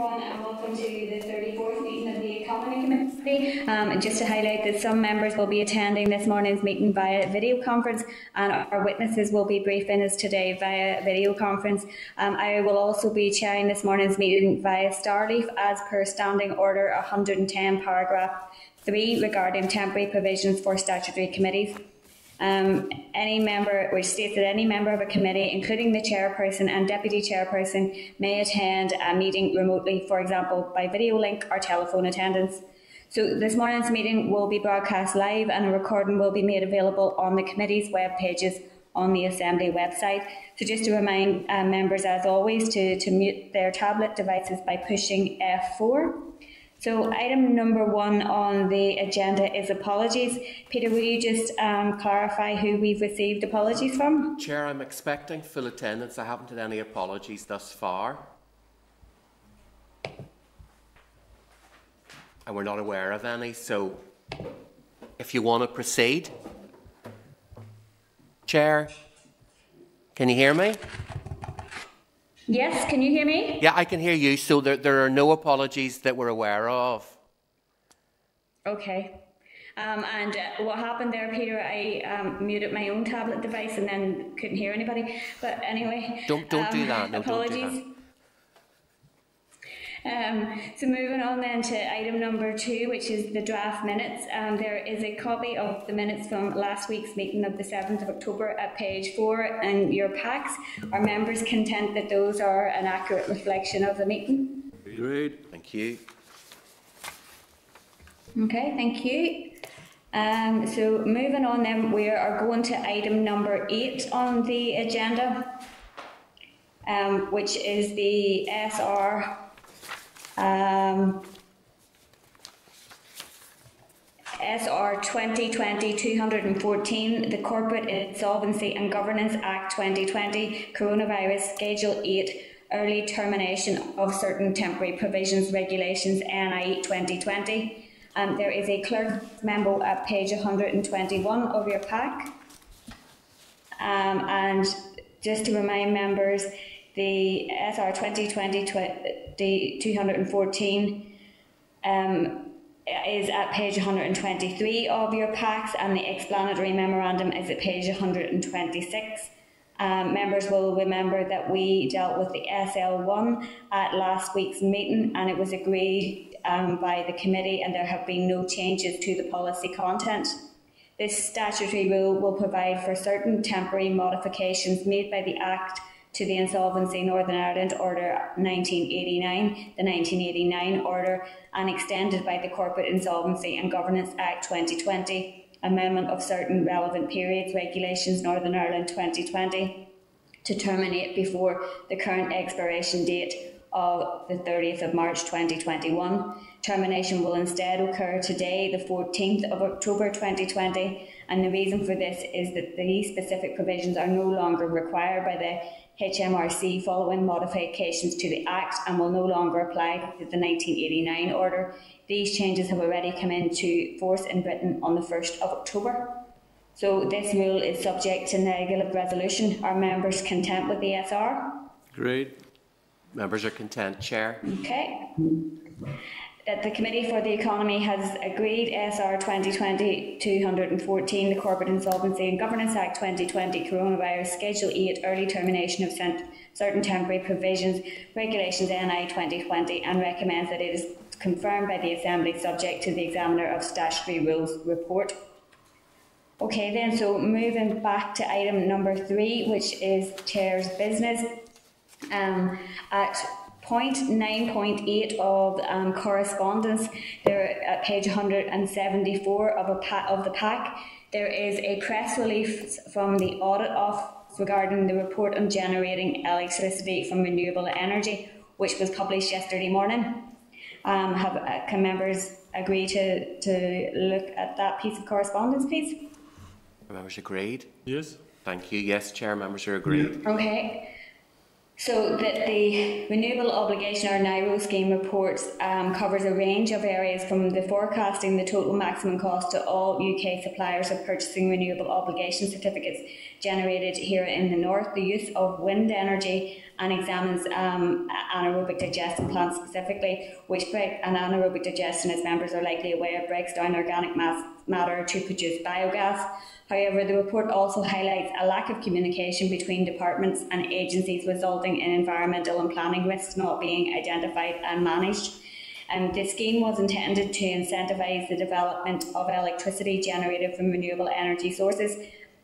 and welcome to the 34th meeting of the Economy Committee. Um, just to highlight that some members will be attending this morning's meeting via video conference and our witnesses will be briefing us today via video conference. Um, I will also be chairing this morning's meeting via Starleaf as per Standing Order 110 paragraph 3 regarding temporary provisions for statutory committees. Um, any member, which states that any member of a committee, including the chairperson and deputy chairperson, may attend a meeting remotely, for example, by video link or telephone attendance. So this morning's meeting will be broadcast live and a recording will be made available on the committee's web pages on the Assembly website. So just to remind uh, members, as always, to, to mute their tablet devices by pushing F4. So item number one on the agenda is apologies. Peter, will you just um, clarify who we've received apologies from? Chair, I'm expecting full attendance. I haven't had any apologies thus far. And we're not aware of any, so if you want to proceed. Chair, can you hear me? Yes, can you hear me? Yeah, I can hear you. So there, there are no apologies that we're aware of. Okay. Um, and uh, what happened there, Peter? I um, muted my own tablet device and then couldn't hear anybody. But anyway, don't don't um, do that. No, apologies. Don't do that. Um, so moving on then to item number two, which is the draft minutes. Um, there is a copy of the minutes from last week's meeting of the 7th of October at page four in your packs. Are members content that those are an accurate reflection of the meeting? Great. Thank you. Okay, thank you. Um, so moving on then, we are going to item number eight on the agenda, um, which is the SR um, SR 2020-214, the Corporate Insolvency and Governance Act 2020, Coronavirus Schedule 8, Early Termination of Certain Temporary Provisions Regulations NI 2020. Um, there is a clerk's memo at page 121 of your pack. Um, and just to remind members, the SR 2020 214 um, is at page 123 of your packs, and the explanatory memorandum is at page 126. Um, members will remember that we dealt with the SL1 at last week's meeting, and it was agreed um, by the committee, and there have been no changes to the policy content. This statutory rule will provide for certain temporary modifications made by the Act to the Insolvency Northern Ireland Order 1989, the 1989 Order, and extended by the Corporate Insolvency and Governance Act 2020, amendment of certain relevant periods, regulations Northern Ireland 2020, to terminate before the current expiration date of the 30th of March 2021. Termination will instead occur today, the 14th of October 2020, and the reason for this is that these specific provisions are no longer required by the HMRC following modifications to the Act and will no longer apply to the 1989 order. These changes have already come into force in Britain on the 1st of October. So this rule is subject to negative resolution. Are members content with the SR? Great. Members are content, Chair. Okay that the Committee for the Economy has agreed SR 2020-214, the Corporate Insolvency and Governance Act 2020, Coronavirus Schedule 8, Early Termination of Certain Temporary Provisions, Regulations NI 2020, and recommends that it is confirmed by the Assembly subject to the Examiner of Statutory Rules report. Okay then, so moving back to item number three, which is Chair's business. Um, at point 9.8 of um, correspondence, there at page 174 of, a pa- of the pack, there is a press release from the Audit Office regarding the report on generating electricity from renewable energy, which was published yesterday morning. Um, have, uh, can members agree to, to look at that piece of correspondence, please? Members agreed? Yes. Thank you. Yes, Chair, members are agreed. Okay. So that the Renewable Obligation or NIRO scheme report um, covers a range of areas from the forecasting the total maximum cost to all UK suppliers of purchasing renewable obligation certificates generated here in the north, the use of wind energy and examines um, anaerobic digestion plants specifically, which break an anaerobic digestion, as members are likely aware, breaks down organic mass matter to produce biogas. However, the report also highlights a lack of communication between departments and agencies, resulting in environmental and planning risks not being identified and managed. And the scheme was intended to incentivise the development of electricity generated from renewable energy sources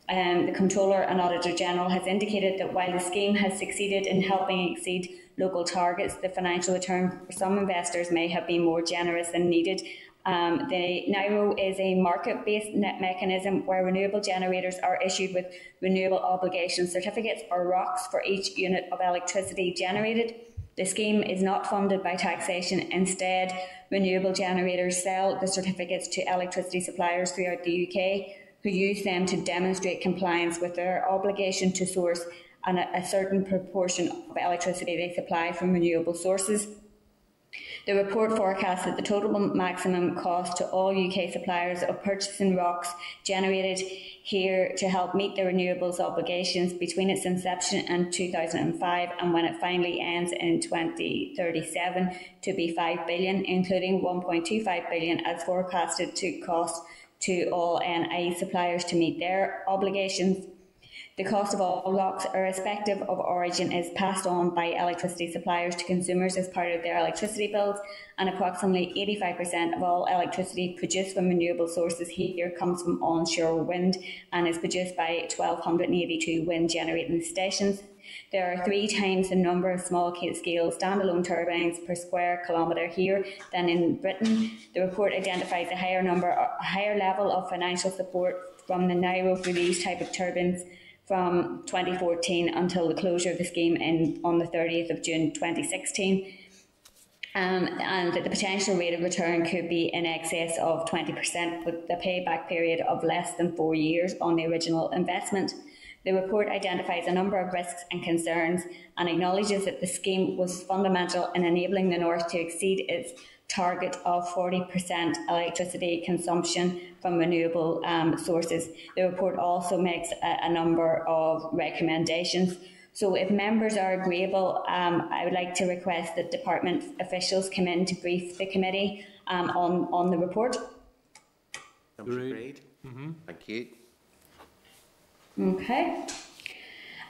um, the Comptroller and Auditor General has indicated that while the scheme has succeeded in helping exceed local targets, the financial return for some investors may have been more generous than needed. Um, the NIRO is a market-based net mechanism where renewable generators are issued with renewable obligation certificates or ROCs for each unit of electricity generated. The scheme is not funded by taxation. Instead, renewable generators sell the certificates to electricity suppliers throughout the UK who use them to demonstrate compliance with their obligation to source an, a certain proportion of electricity they supply from renewable sources. The report forecasts that the total maximum cost to all UK suppliers of purchasing ROCs generated here to help meet the renewables obligations between its inception in 2005 and when it finally ends in 2037 to be 5 billion, including 1.25 billion as forecasted to cost to all NI suppliers to meet their obligations. The cost of all ROCs, irrespective of origin, is passed on by electricity suppliers to consumers as part of their electricity bills, and approximately 85% of all electricity produced from renewable sources here comes from onshore wind and is produced by 1,282 wind generating stations. There are three times the number of small scale standalone turbines per square kilometre here than in Britain. The report identifies a higher number, a higher level of financial support from the NIRO for these type of turbines from 2014 until the closure of the scheme in, on the 30th of June 2016. Um, and that the potential rate of return could be in excess of 20% with the payback period of less than four years on the original investment. The report identifies a number of risks and concerns and acknowledges that the scheme was fundamental in enabling the North to exceed its target of 40% electricity consumption from renewable um, sources. The report also makes a, a, number of recommendations. So, if members are agreeable, um, I would like to request that department officials come in to brief the committee um, on, on the report. Agreed. Mm -hmm. Thank you. Okay.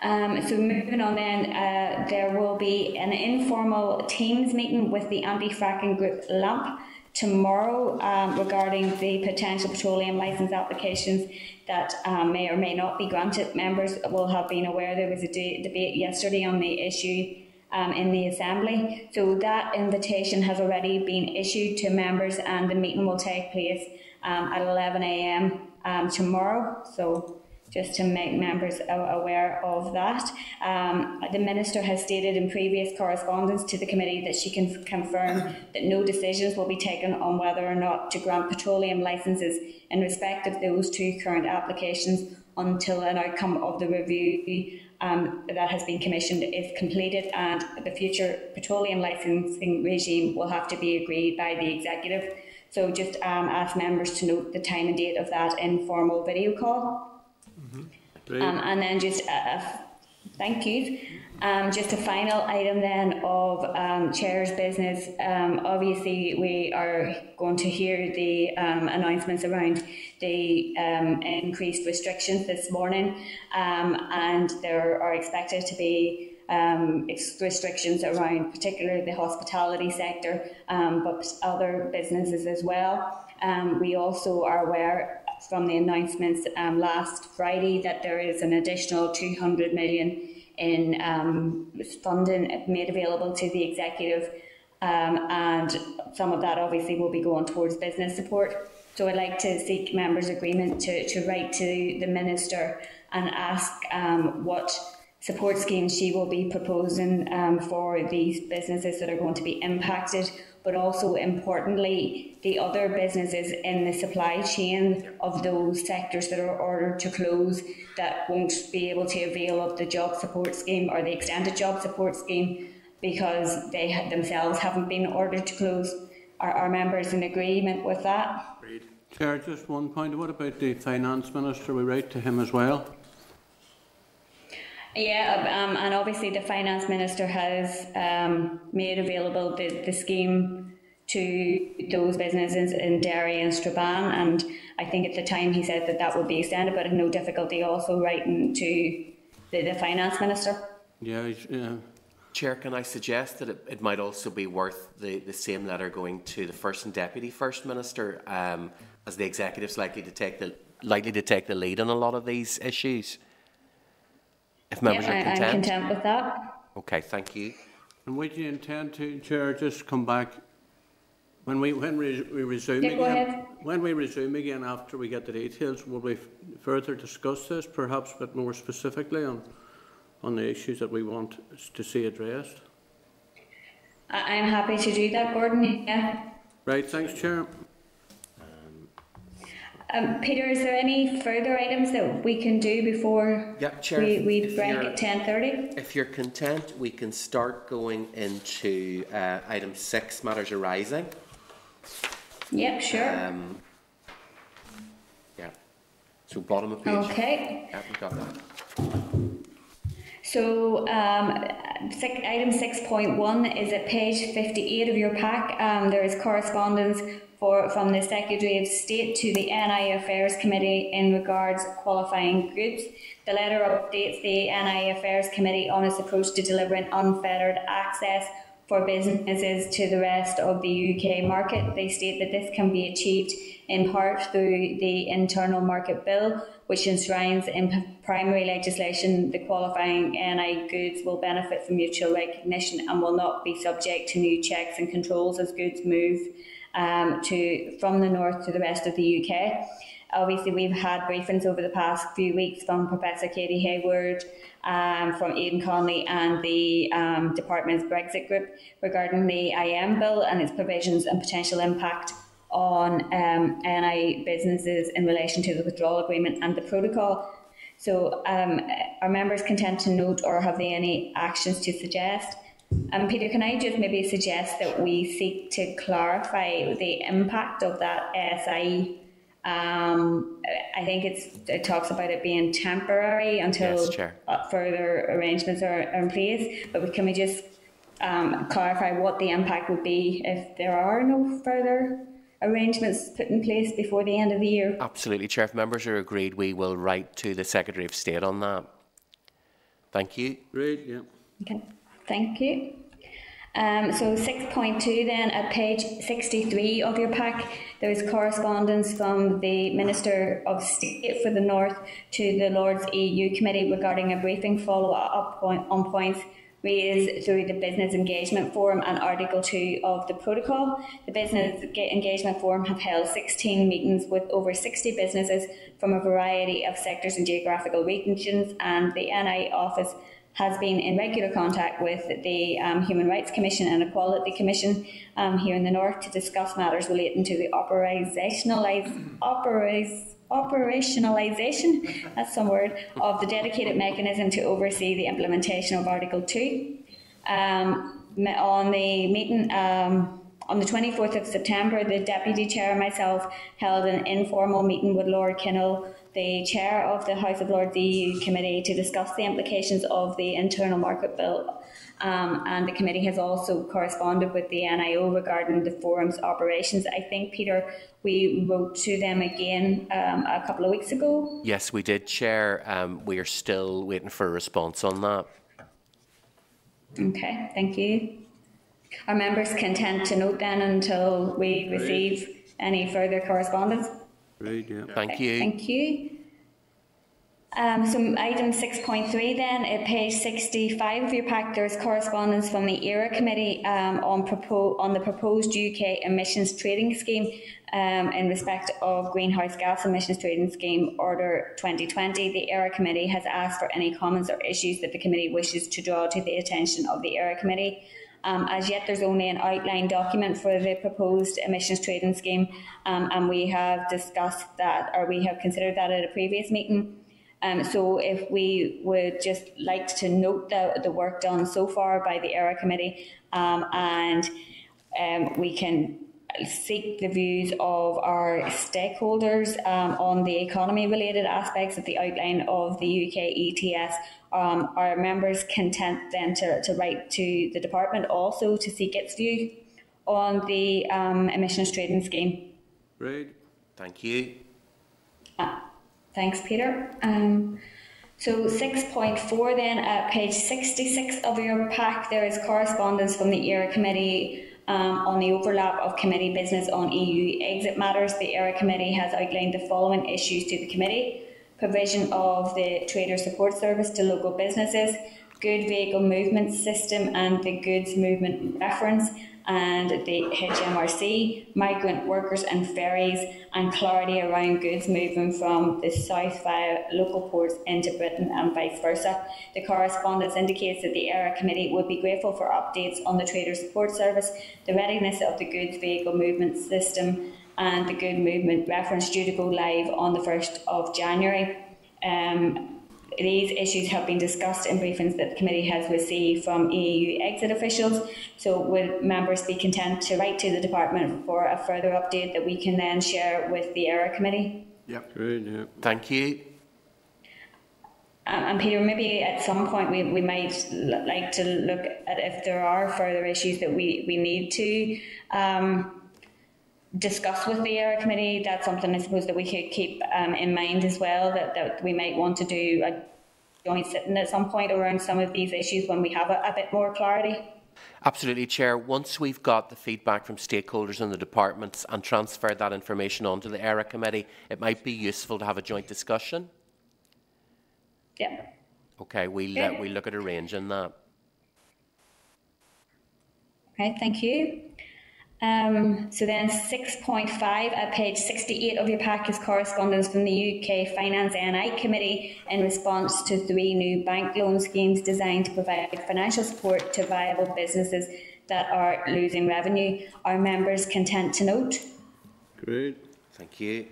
Um, so moving on then, uh, there will be an informal Teams meeting with the anti-fracking group LAMP tomorrow um, regarding the potential petroleum licence applications that um, may or may not be granted. Members will have been aware there was a de debate yesterday on the issue um, in the Assembly. So that invitation has already been issued to members and the meeting will take place um, at 11am um, tomorrow. So just to make members aware of that. Um, the Minister has stated in previous correspondence to the committee that she can confirm that no decisions will be taken on whether or not to grant petroleum licences in respect of those two current applications until an outcome of the review um, that has been commissioned is completed and the future petroleum licensing regime will have to be agreed by the executive. So just um, ask members to note the time and date of that informal video call. Um, and then just a, a thank you. Um, just a final item then of um, chair's business. Um, obviously, we are going to hear the um, announcements around the um, increased restrictions this morning, and there are expected to be um, restrictions around particularly the hospitality sector, um, but other businesses as well. Um, we also are aware from the announcements um, last Friday that there is an additional 200 million in um, funding made available to the executive, um, and some of that obviously will be going towards business support. So I'd like to seek members' agreement to, to write to the minister and ask um, what support schemes she will be proposing um, for these businesses that are going to be impacted, but also importantly, the other businesses in the supply chain of those sectors that are ordered to close that won't be able to avail of the job support scheme or the extended job support scheme because they themselves haven't been ordered to close. Are our members in agreement with that? Chair, just one point. What about the Finance Minister? We write to him as well. Yeah, um, and obviously the finance minister has um, made available the, the scheme to those businesses in Derry and Strabane, and I think at the time he said that that would be extended, but had no difficulty also writing to the, the finance minister. Yeah, yeah. Chair, can I suggest that it, it might also be worth the, the same letter going to the First and Deputy First Minister, um, as the Executive's likely to take the likely to take the lead on a lot of these issues? If members yeah, are I, content. I'm content with that. Okay, thank you. And would you intend to, Chair, just come back when we when we, we resume Yeah, again? go ahead. When we resume again after we get the details, will we f- further discuss this, perhaps but more specifically on on the issues that we want to see addressed? I, I'm happy to do that, Gordon. Yeah. Right, thanks, Chair. Um, Peter, is there any further items that we can do before Yeah, Chair, we, we break at ten thirty? If you're content, we can start going into uh, item six, matters arising. Yep, sure. Um, yeah. So bottom of page. okay. Yeah, we got that. So, um, item six point one is at page fifty-eight of your pack. Um, there is correspondence for, from the Secretary of State to the NI Affairs Committee in regards qualifying goods. The letter updates the NI Affairs Committee on its approach to delivering unfettered access for businesses to the rest of the UK market. They state that this can be achieved in part through the Internal Market Bill, which enshrines in primary legislation the qualifying NI goods will benefit from mutual recognition and will not be subject to new checks and controls as goods move um, to from the north to the rest of the UK. Obviously, we've had briefings over the past few weeks from Professor Katy Hayward, um, from Aodhán Connolly, and the um, department's Brexit group regarding the IM bill and its provisions and potential impact on um, NI businesses in relation to the withdrawal agreement and the protocol. So, um, are members content to note, or have they any actions to suggest? Um, Peter, can I just maybe suggest that we seek to clarify the impact of that SI? Um, I think it's it talks about it being temporary until Yes, uh, further arrangements are, are in place. But we, can we just um, clarify what the impact would be if there are no further arrangements put in place before the end of the year? Absolutely, Chair. If members are agreed, we will write to the Secretary of State on that. Thank you. Great, yeah. Okay, thank you. Um, so 6.2 then, at page 63 of your pack, there is correspondence from the Minister of State for the North to the Lords EU Committee regarding a briefing follow-up on points through the Business Engagement Forum and Article 2 of the Protocol. The Business Engagement Forum have held 16 meetings with over 60 businesses from a variety of sectors and geographical regions and the NI office has been in regular contact with the um, Human Rights Commission and Equality Commission um, here in the North to discuss matters relating to the operationalise, operas, operationalisation, that's some word, of the dedicated mechanism to oversee the implementation of Article 2. Um, on the meeting, um, on the 24th of September, the Deputy Chair and myself held an informal meeting with Lord Kinnoull, the Chair of the House of Lords EU Committee, to discuss the implications of the Internal Market Bill. Um, and the committee has also corresponded with the NIO regarding the forum's operations. I think, Peter, we wrote to them again um, a couple of weeks ago. Yes, we did, Chair. Um, we are still waiting for a response on that. Okay, thank you. Are members content to note then until we receive any further correspondence? Great, yeah. Thank you. Thank you. Um, so item 6.3 then, at page 65 of your pack, there's correspondence from the ERA Committee um, on, on the proposed UK emissions trading scheme um, in respect of Greenhouse Gas Emissions Trading Scheme Order 2020. The ERA Committee has asked for any comments or issues that the committee wishes to draw to the attention of the ERA Committee. Um, as yet, there's only an outline document for the proposed emissions trading scheme, um, and we have discussed that, or we have considered that at a previous meeting. Um, so if we would just like to note the, the work done so far by the ERA committee um, and um, we can seek the views of our stakeholders um, on the economy related aspects of the outline of the UK ETS. Um, our members content then to, to write to the department also to seek its view on the um, emissions trading scheme. Great. Thank you. Uh, Thanks, Peter. Um, so 6.4 then, at page 66 of your pack, there is correspondence from the ERA Committee um, on the overlap of committee business on EU exit matters. The ERA Committee has outlined the following issues to the committee. Provision of the Trader Support Service to local businesses, good vehicle movement system and the goods movement reference, and the HMRC, migrant workers and ferries, and clarity around goods moving from the south via local ports into Britain and vice versa. The correspondence indicates that the ERA Committee would be grateful for updates on the Trader Support Service, the readiness of the goods vehicle movement system, and the good movement reference due to go live on the 1st of January. Um, these issues have been discussed in briefings that the committee has received from EU exit officials. So, would members be content to write to the department for a further update that we can then share with the ERA committee? Yep. Great, yeah. Thank you. Um, and Peter, maybe at some point we, we might l- like to look at if there are further issues that we, we need to um, discuss with the ERA committee. That's something I suppose that we could keep um, in mind as well, that, that we might want to do a joint sitting at some point around some of these issues when we have a, a bit more clarity. Absolutely, Chair. Once we've got the feedback from stakeholders in the departments and transferred that information onto the ERA committee, it might be useful to have a joint discussion. Yeah. Okay, we'll, uh, we'll look at arranging that. Okay, thank you. Um, so then 6.5 at page 68 of your pack is correspondence from the UK Finance NI Committee in response to three new bank loan schemes designed to provide financial support to viable businesses that are losing revenue. Are members content to note? Great. Thank you.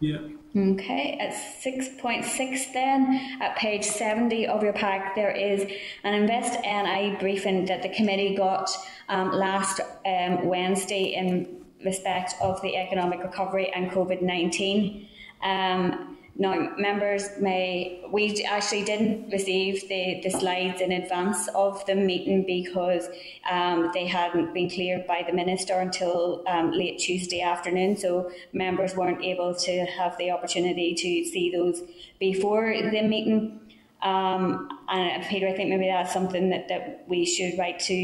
Yeah. Okay, at 6.6 then, at page 70 of your pack, there is an Invest NI briefing that the committee got um, last um, Wednesday in respect of the economic recovery and COVID 19. Um, now, members may, we actually didn't receive the, the slides in advance of the meeting because um, they hadn't been cleared by the Minister until um, late Tuesday afternoon, so members weren't able to have the opportunity to see those before the meeting. Um, and Peter, I think maybe that's something that, that we should write to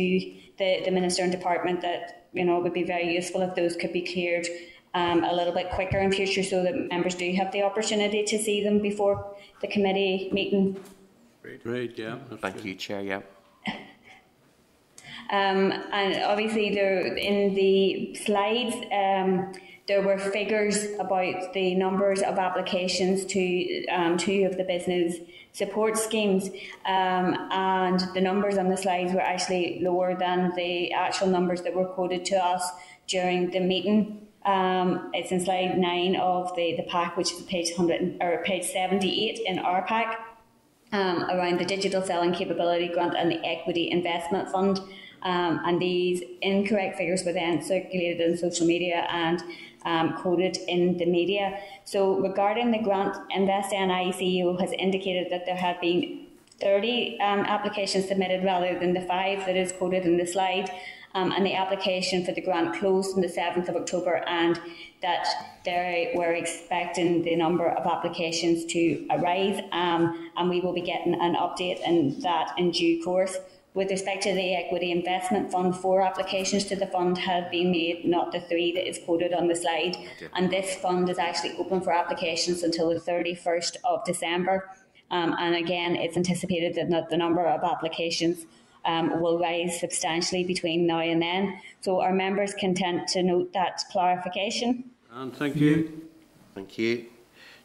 the, the Minister and Department that, you know, would be very useful if those could be cleared um, a little bit quicker in future so that members do have the opportunity to see them before the committee meeting. Great, Great yeah. Thank good. you, Chair. Yeah. Um, and obviously, there in the slides, um, there were figures about the numbers of applications to um, two of the business support schemes, um, and the numbers on the slides were actually lower than the actual numbers that were quoted to us during the meeting. Um, it's in slide nine of the, the pack, which is page 100 or page 78 in our pack, um, around the digital selling capability grant and the equity investment fund. Um, and these incorrect figures were then circulated in social media and um, quoted in the media. So, regarding the grant, Invest NI CEO has indicated that there have been 30 um, applications submitted rather than the five that is quoted in the slide. Um, and the application for the grant closed on the 7th of October, and that they were expecting the number of applications to arise. Um, and we will be getting an update on that in due course. with respect to the Equity Investment Fund, four applications to the fund have been made, not the three that is quoted on the slide. And this fund is actually open for applications until the 31st of December. Um, and again, it's anticipated that the number of applications um, will rise substantially between now and then. So are members content to note that clarification? And thank you. Thank you.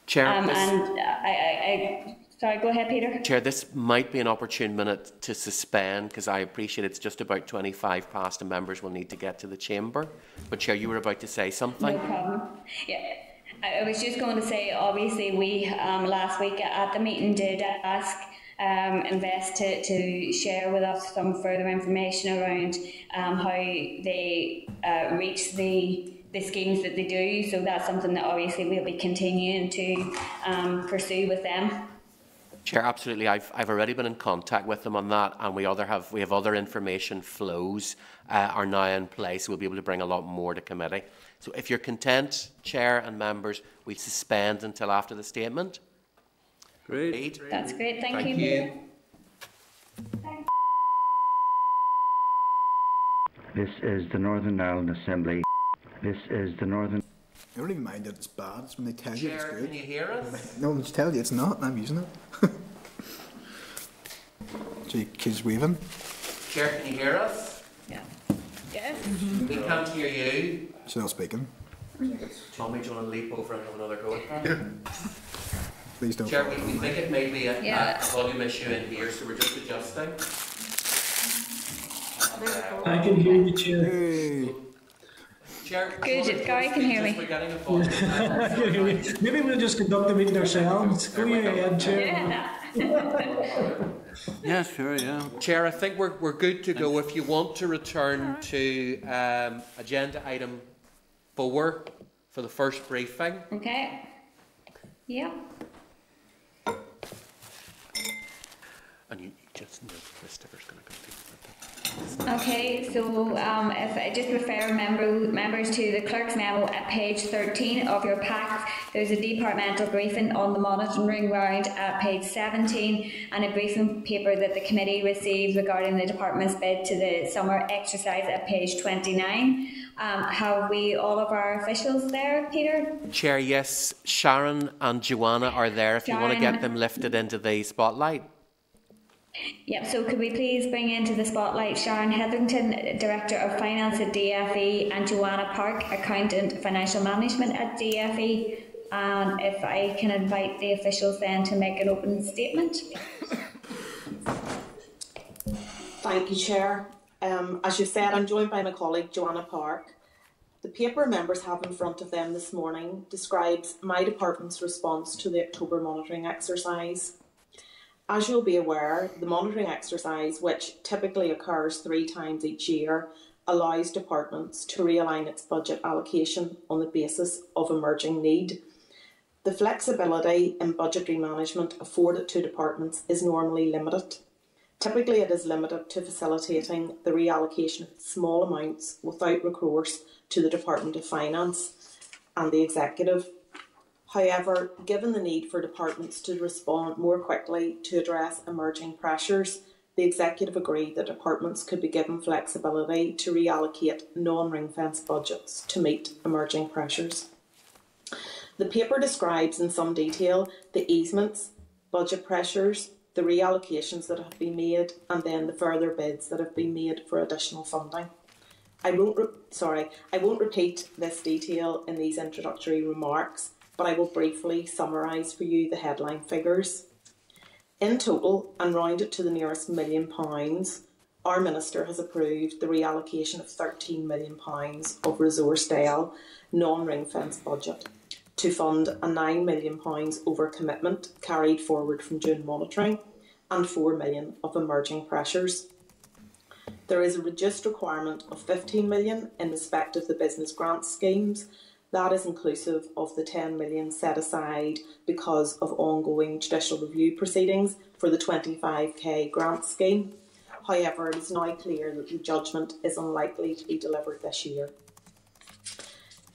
Chair, Um, this, and I, I, I, sorry, go ahead, Peter. Chair, this might be an opportune minute to suspend because I appreciate it's just about 25 past and members will need to get to the chamber. But Chair, you were about to say something. No problem. Yeah. I I was just going to say, obviously, we um, last week at the meeting did ask um, Invest to, to share with us some further information around um, how they uh, reach the the schemes that they do. So that's something that obviously we'll be continuing to um, pursue with them. Chair, absolutely. I've, I've already been in contact with them on that, and we other have we have other information flows uh, are now in place. We'll be able to bring a lot more to committee. So, if you're content, Chair and members, we suspend until after the statement. Great. Agreed? That's great. Thank, Thank you. you. This is the Northern Ireland Assembly. This is the Northern. I don't even mind that it's bad. It's when they tell you it's good. can you hear us? No, when they tell you it's not, and I'm using it. Gee, kids waving. Chair, can you hear us? Yeah. Yes. We can't hear you. Still speaking. Tommy, do you want to leap over and have another go at that? Please don't. Chair, we, we think it may be a, Yeah. a volume issue in here, so we're just adjusting. I can hear you, Chair. Hey, Chair, Good, Gary can hear me. We're getting a volume. I can hear you. Maybe we'll just conduct the meeting ourselves. Go ahead, Chair. Yeah. Yes, sure, yeah. Chair, I think we're, we're good to go. If you want to return to um, agenda item four for the first briefing. Okay. Yeah. And you just know Christopher's going to go through Okay, so um, if I just refer member, members to the clerk's memo at page 13 of your pack, there's a departmental briefing on the monitoring round at page 17 and a briefing paper that the committee received regarding the department's bid to the summer exercise at page 29. Um, have we all of our officials there, Peter? Chair, yes, Sharon and Joanna are there if you want to get them lifted into the spotlight. Yep, so could we please bring into the spotlight Sharon Hetherington, Director of Finance at DFE, and Joanna Park, Accountant Financial Management at DFE? And if I can invite the officials then to make an open statement. Thank you, Chair. Um, as you said, I'm joined by my colleague Joanna Park. The paper members have in front of them this morning describes my department's response to the October monitoring exercise. As you'll be aware, the monitoring exercise, which typically occurs three times each year, allows departments to realign its budget allocation on the basis of emerging need. The flexibility in budgetary management afforded to departments is normally limited. Typically, it is limited to facilitating the reallocation of small amounts without recourse to the Department of Finance and the Executive. However, given the need for departments to respond more quickly to address emerging pressures, the Executive agreed that departments could be given flexibility to reallocate non ring fence budgets to meet emerging pressures. The paper describes in some detail the easements, budget pressures, the reallocations that have been made, and then the further bids that have been made for additional funding. I won't, sorry, I won't repeat this detail in these introductory remarks, but I will briefly summarise for you the headline figures. In total, and rounded to the nearest million pounds, our Minister has approved the reallocation of £13 million of Resource DEL non ring fence budget to fund a £9 million over commitment carried forward from June monitoring and £4 million of emerging pressures. There is a reduced requirement of £15 million in respect of the business grant schemes. That is inclusive of the 10 million set aside because of ongoing judicial review proceedings for the 25k grant scheme. However, it is now clear that the judgment is unlikely to be delivered this year.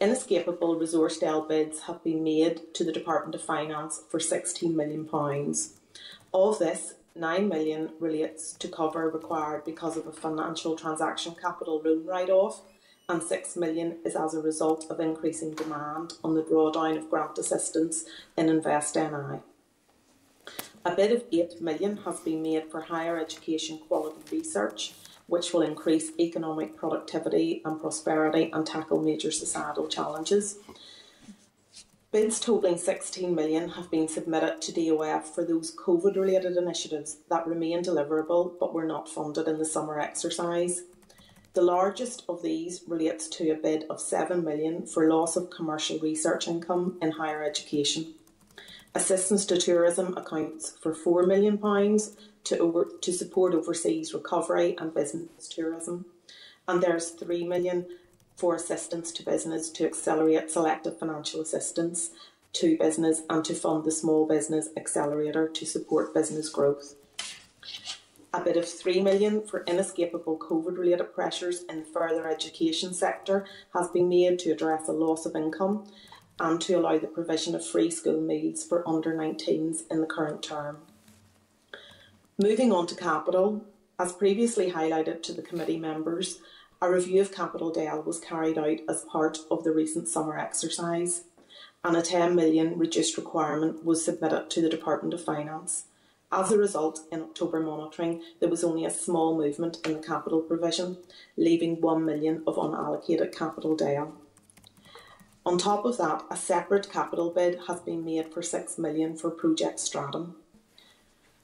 Inescapable resource DEL bids have been made to the Department of Finance for £16 million. Of this, 9 million relates to cover required because of a financial transaction capital loan write-off and 6 million is as a result of increasing demand on the drawdown of grant assistance in Invest NI. A bid of 8 million has been made for higher education quality research, which will increase economic productivity and prosperity and tackle major societal challenges. Bids totalling 16 million have been submitted to DOF for those COVID related initiatives that remain deliverable but were not funded in the summer exercise. The largest of these relates to a bid of 7 million for loss of commercial research income in higher education. Assistance to tourism accounts for 4 million pounds to over to support overseas recovery and business tourism. And there's 3 million for assistance to business to accelerate selective financial assistance to business and to fund the small business accelerator to support business growth. A bit of 3 million for inescapable COVID related pressures in the further education sector has been made to address a loss of income and to allow the provision of free school meals for under 19s in the current term. Moving on to capital, as previously highlighted to the committee members, a review of Capital DEL was carried out as part of the recent summer exercise, and a 10 million reduced requirement was submitted to the Department of Finance. As a result, in October monitoring, there was only a small movement in the capital provision, leaving 1 million of unallocated Capital DEL. On top of that, a separate capital bid has been made for 6 million for Project Stratum.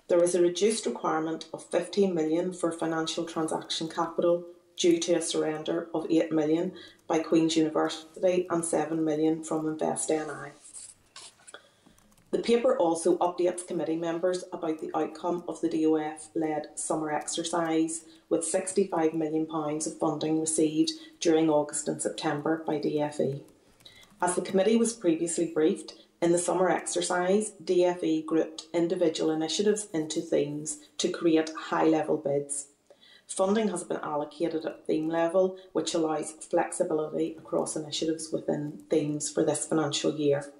There is a reduced requirement of 15 million for financial transaction capital due to a surrender of 8 million by Queen's University and 7 million from Invest NI. The paper also updates committee members about the outcome of the DOF led summer exercise with £65 million of funding received during August and September by DFE. As the committee was previously briefed, in the summer exercise, DFE grouped individual initiatives into themes to create high level bids. Funding has been allocated at theme level, which allows flexibility across initiatives within themes for this financial year.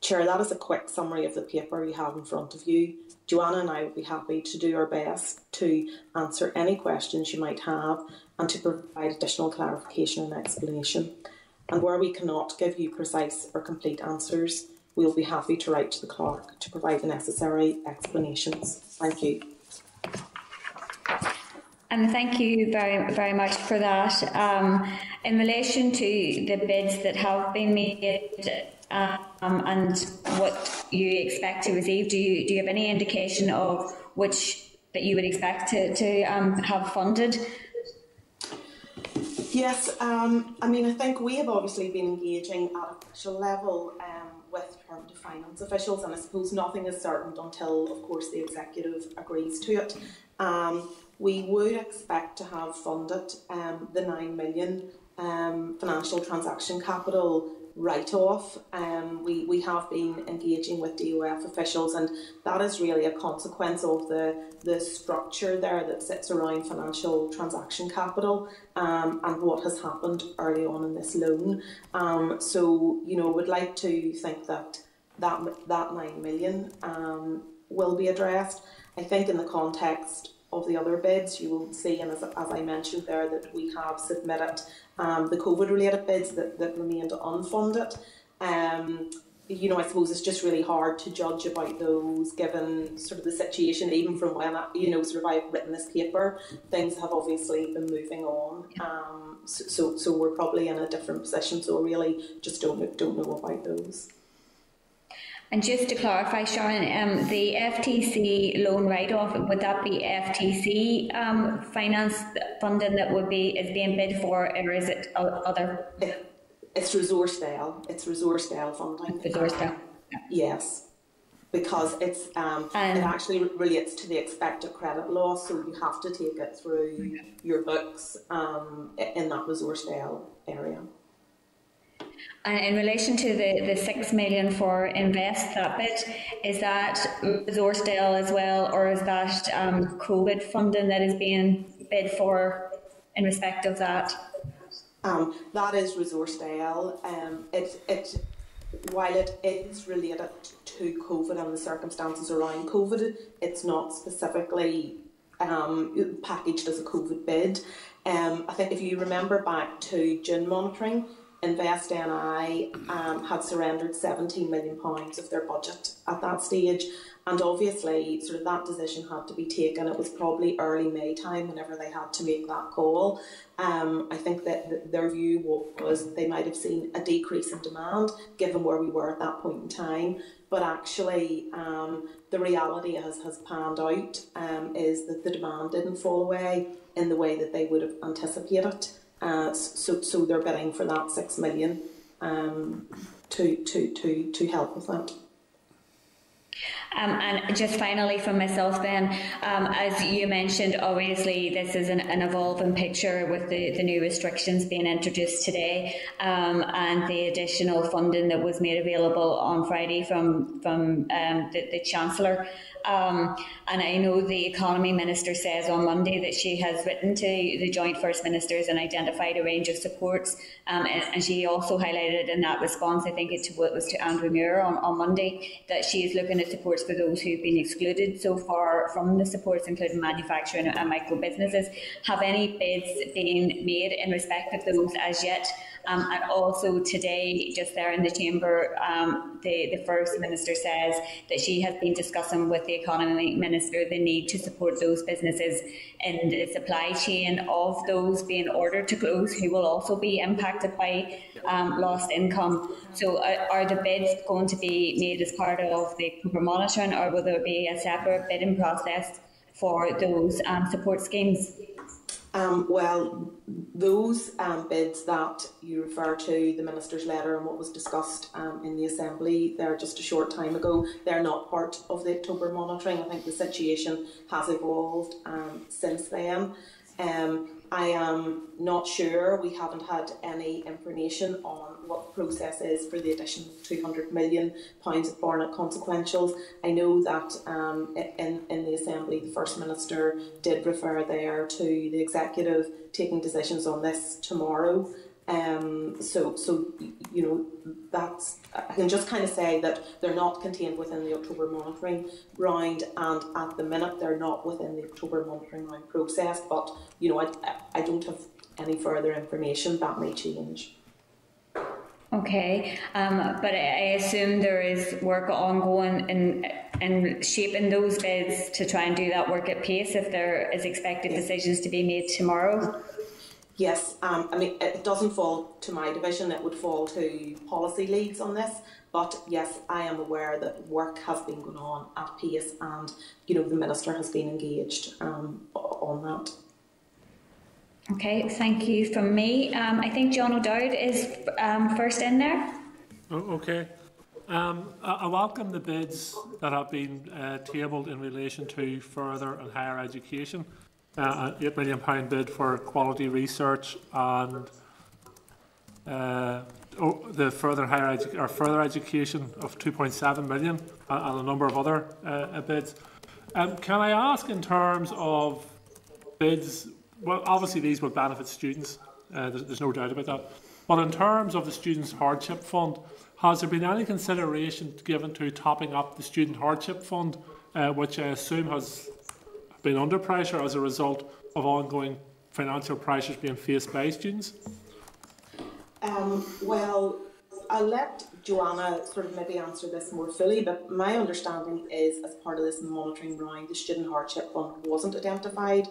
Chair, that is a quick summary of the paper you have in front of you. Joanna and I will be happy to do our best to answer any questions you might have and to provide additional clarification and explanation. And where we cannot give you precise or complete answers, we will be happy to write to the clerk to provide the necessary explanations. Thank you. And thank you very, very much for that. Um, in relation to the bids that have been made um, and what you expect to receive, do you, do you have any indication of which that you would expect to, to um, have funded? Yes, um, I mean, I think we have obviously been engaging at official level um, with Department of Finance officials, and I suppose nothing is certain until, of course, the executive agrees to it. Um, we would expect to have funded um, the 9 million financial transaction capital write off. Um, we, we have been engaging with DOF officials, and that is really a consequence of the, the structure there that sits around financial transaction capital um, and what has happened early on in this loan. Um, so, you know, would like to think that that, that 9 million um, will be addressed. I think in the context of the other bids, you will see, and as, as I mentioned there, that we have submitted um, the COVID related bids that, that remained unfunded. Um, you know, I suppose it's just really hard to judge about those given sort of the situation, even from when, I, you know, sort of I've written this paper, things have obviously been moving on. Um, so, so, so we're probably in a different position, so really just don't, don't know about those. And just to clarify, Sharon, um, the FTC loan write-off, would that be FTC um, finance funding that would be is being bid for, or is it other? It's Resource DEL. It's Resource DEL funding. Resource DEL. Um, yes, because it's um, it actually relates to the expected credit loss, so you have to take it through your books um, in that Resource DEL area. And in relation to the, the six million for invest that bit, is that Resource DEL as well, or is that um, COVID funding that is being bid for in respect of that? Um, that is Resource DEL. Um, it, it, while it is related to COVID and the circumstances around COVID, it's not specifically um, packaged as a COVID bid. Um, I think if you remember back to June monitoring, Invest NI um, had surrendered £17 million of their budget at that stage. And obviously, sort of that decision had to be taken. It was probably early May time whenever they had to make that call. Um, I think that their view was they might have seen a decrease in demand given where we were at that point in time. But actually, um, the reality as has panned out um, is that the demand didn't fall away in the way that they would have anticipated. Uh, so, so they're bidding for that six million um, to, to, to, to help with that. Um, and just finally from myself then, um, as you mentioned, obviously this is an, an, evolving picture with the, the new restrictions being introduced today um, and the additional funding that was made available on Friday from, from um, the, the Chancellor. Um, and I know the economy minister says on Monday that she has written to the joint first ministers and identified a range of supports. Um, and, and, she also highlighted in that response, I think it was to Andrew Muir on, on Monday, that she is looking at supports for those who've been excluded so far from the supports, including manufacturing and micro businesses. Have any bids been made in respect of those as yet? Um, and also today, just there in the chamber, um, the, the First Minister says that she has been discussing with the Economy Minister the need to support those businesses in the supply chain of those being ordered to close who will also be impacted by um, lost income. So are, uh, are, the bids going to be made as part of the Cooper monitoring or will there be a separate bidding process for those um, support schemes? Um, well, those um, bids that you refer to, the Minister's letter and what was discussed um, in the Assembly there just a short time ago, they're not part of the October monitoring. I think the situation has evolved um, since then. Um, I am not sure, we haven't had any information on what the process is for the addition of 200 million pounds of Barnett consequentials. I know that um, in, in the Assembly, the First Minister did refer there to the Executive taking decisions on this tomorrow. Um, so, so you know, that's I can just kind of say that they're not contained within the October monitoring round, and at the minute they're not within the October monitoring round process. But you know, I I don't have any further information that may change. Okay, um, but I assume there is work ongoing in in shaping those bids to try and do that work at pace if there is expected decisions to be made tomorrow. Yes, um, I mean it doesn't fall to my division; it would fall to policy leads on this. But yes, I am aware that work has been going on at pace, and you know the minister has been engaged um, on that. Okay, thank you from me. Um, I think John O'Dowd is um, first in there. Oh, okay. Um, I, I, welcome the bids that have been uh, tabled in relation to further and higher education. Uh, an £8 million bid for quality research and uh, oh, the further higher edu- or further education of 2.7 million and, and a number of other uh, bids. Um, can I ask in terms of bids well, obviously these will benefit students. Uh, there's, there's no doubt about that. But in terms of the Students' Hardship Fund, has there been any consideration given to topping up the Student Hardship Fund, uh, which I assume has been under pressure as a result of ongoing financial pressures being faced by students? Um, well, I'll let Joanna sort of maybe answer this more fully, but my understanding is as part of this monitoring round, the Student Hardship Fund wasn't identified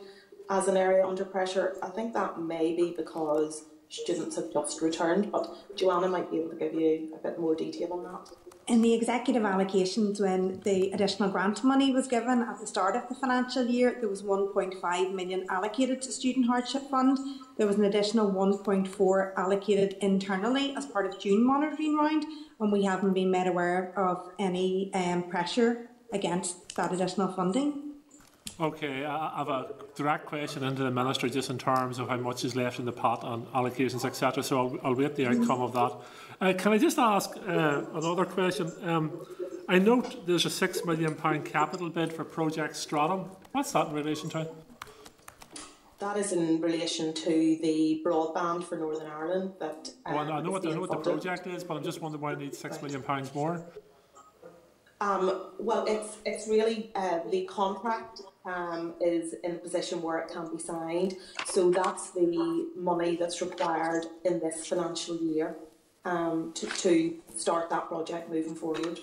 as an area under pressure. I think that may be because students have just returned, but Joanna might be able to give you a bit more detail on that. In the executive allocations, when the additional grant money was given at the start of the financial year, there was 1.5 million allocated to Student Hardship Fund. There was an additional 1.4 allocated internally as part of June monitoring round, and we haven't been made aware of any um, pressure against that additional funding. Okay, I have a direct question into the Minister just in terms of how much is left in the pot on allocations, etc. So I'll, I'll wait the outcome of that. Uh, can I just ask uh, another question? Um, I note there's a £6 million capital bid for Project Stratum. What's that in relation to? That is in relation to the broadband for Northern Ireland that. Um, Well, I know what, the- I know what the project is, but I'm just wondering why it needs six million pounds more. Um, well, it's it's really uh, the contract um, is in a position where it can be signed, so that's the money that's required in this financial year um, to to start that project moving forward.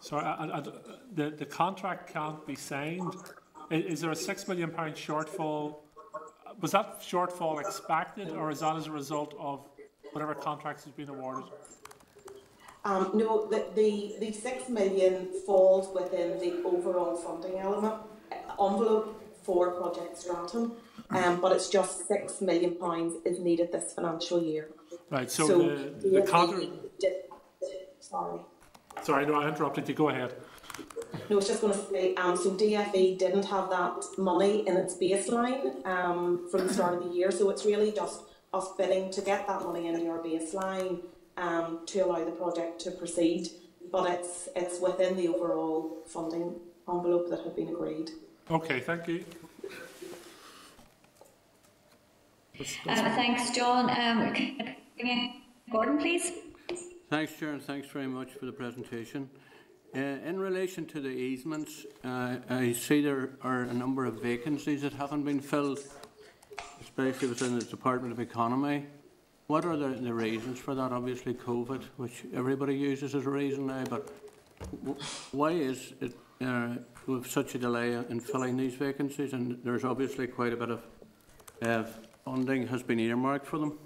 Sorry, I, I, the, the contract can't be signed. Is, there a six million pound shortfall? Was that shortfall expected, or is that as a result of whatever contracts has been awarded? Um, no, the, the the six million falls within the overall funding element envelope for Project Stratum, um, but it's just six million pounds is needed this financial year. Right. So, the, the DFE sorry. Sorry, no, I interrupted you. Go ahead. No, I was just going to say, um, so DFE didn't have that money in its baseline um, from the start of the year, so it's really just us bidding to get that money into our baseline um, to allow the project to proceed. But it's it's within the overall funding envelope that had been agreed. Okay, thank you. Uh, thanks, John. Um, can I bring in Gordon, please. Thanks, Chair, and thanks very much for the presentation. Uh, in relation to the easements, uh, I see there are a number of vacancies that haven't been filled, especially within the Department of Economy. What are the, the reasons for that? Obviously, COVID, which everybody uses as a reason now, but w- why is it uh, with such a delay in filling these vacancies? And there's obviously quite a bit of uh, funding has been earmarked for them.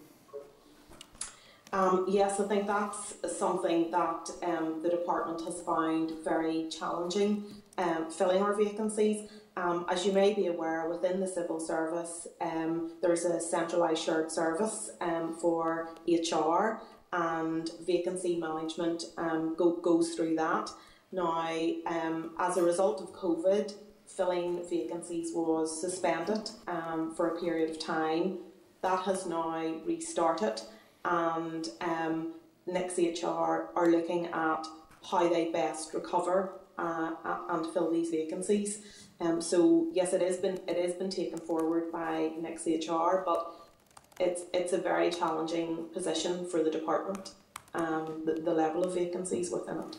Um, yes, I think that's something that um, the department has found very challenging, um, filling our vacancies. Um, as you may be aware, within the civil service, um, there's a centralised shared service um, for HR, and vacancy management go, goes through that. Now, um, as a result of COVID, filling vacancies was suspended um, for a period of time. That has now restarted and um, HR are looking at how they best recover uh, and fill these vacancies. Um, so yes, it has been it has been taken forward by Next HR, but it's it's a very challenging position for the department. Um, the, the level of vacancies within it.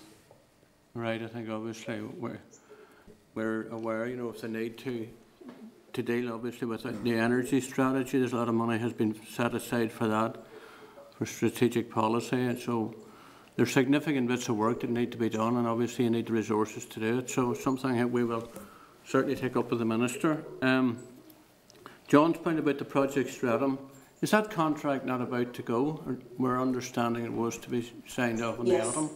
Right, I think obviously we're, we're aware, you know, of the need to, to deal obviously with the- energy strategy. There's a lot of money has been set aside for that, for strategic policy. And so there's significant bits of work that need to be done and obviously you need the resources to do it. So something that we will certainly take up with the Minister. Um, John's point about the project stratum, is that contract not about to go? Or we're understanding it was to be signed off in the autumn?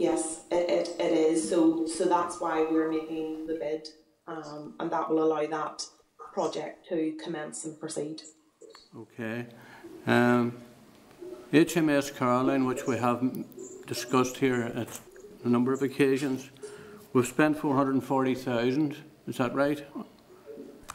Yes, it, it, it is. So so that's why we're making the bid, um, and that will allow that project to commence and proceed. Okay. Um, HMS Caroline, which we have discussed here at a number of occasions, we've spent 440,000, is that right?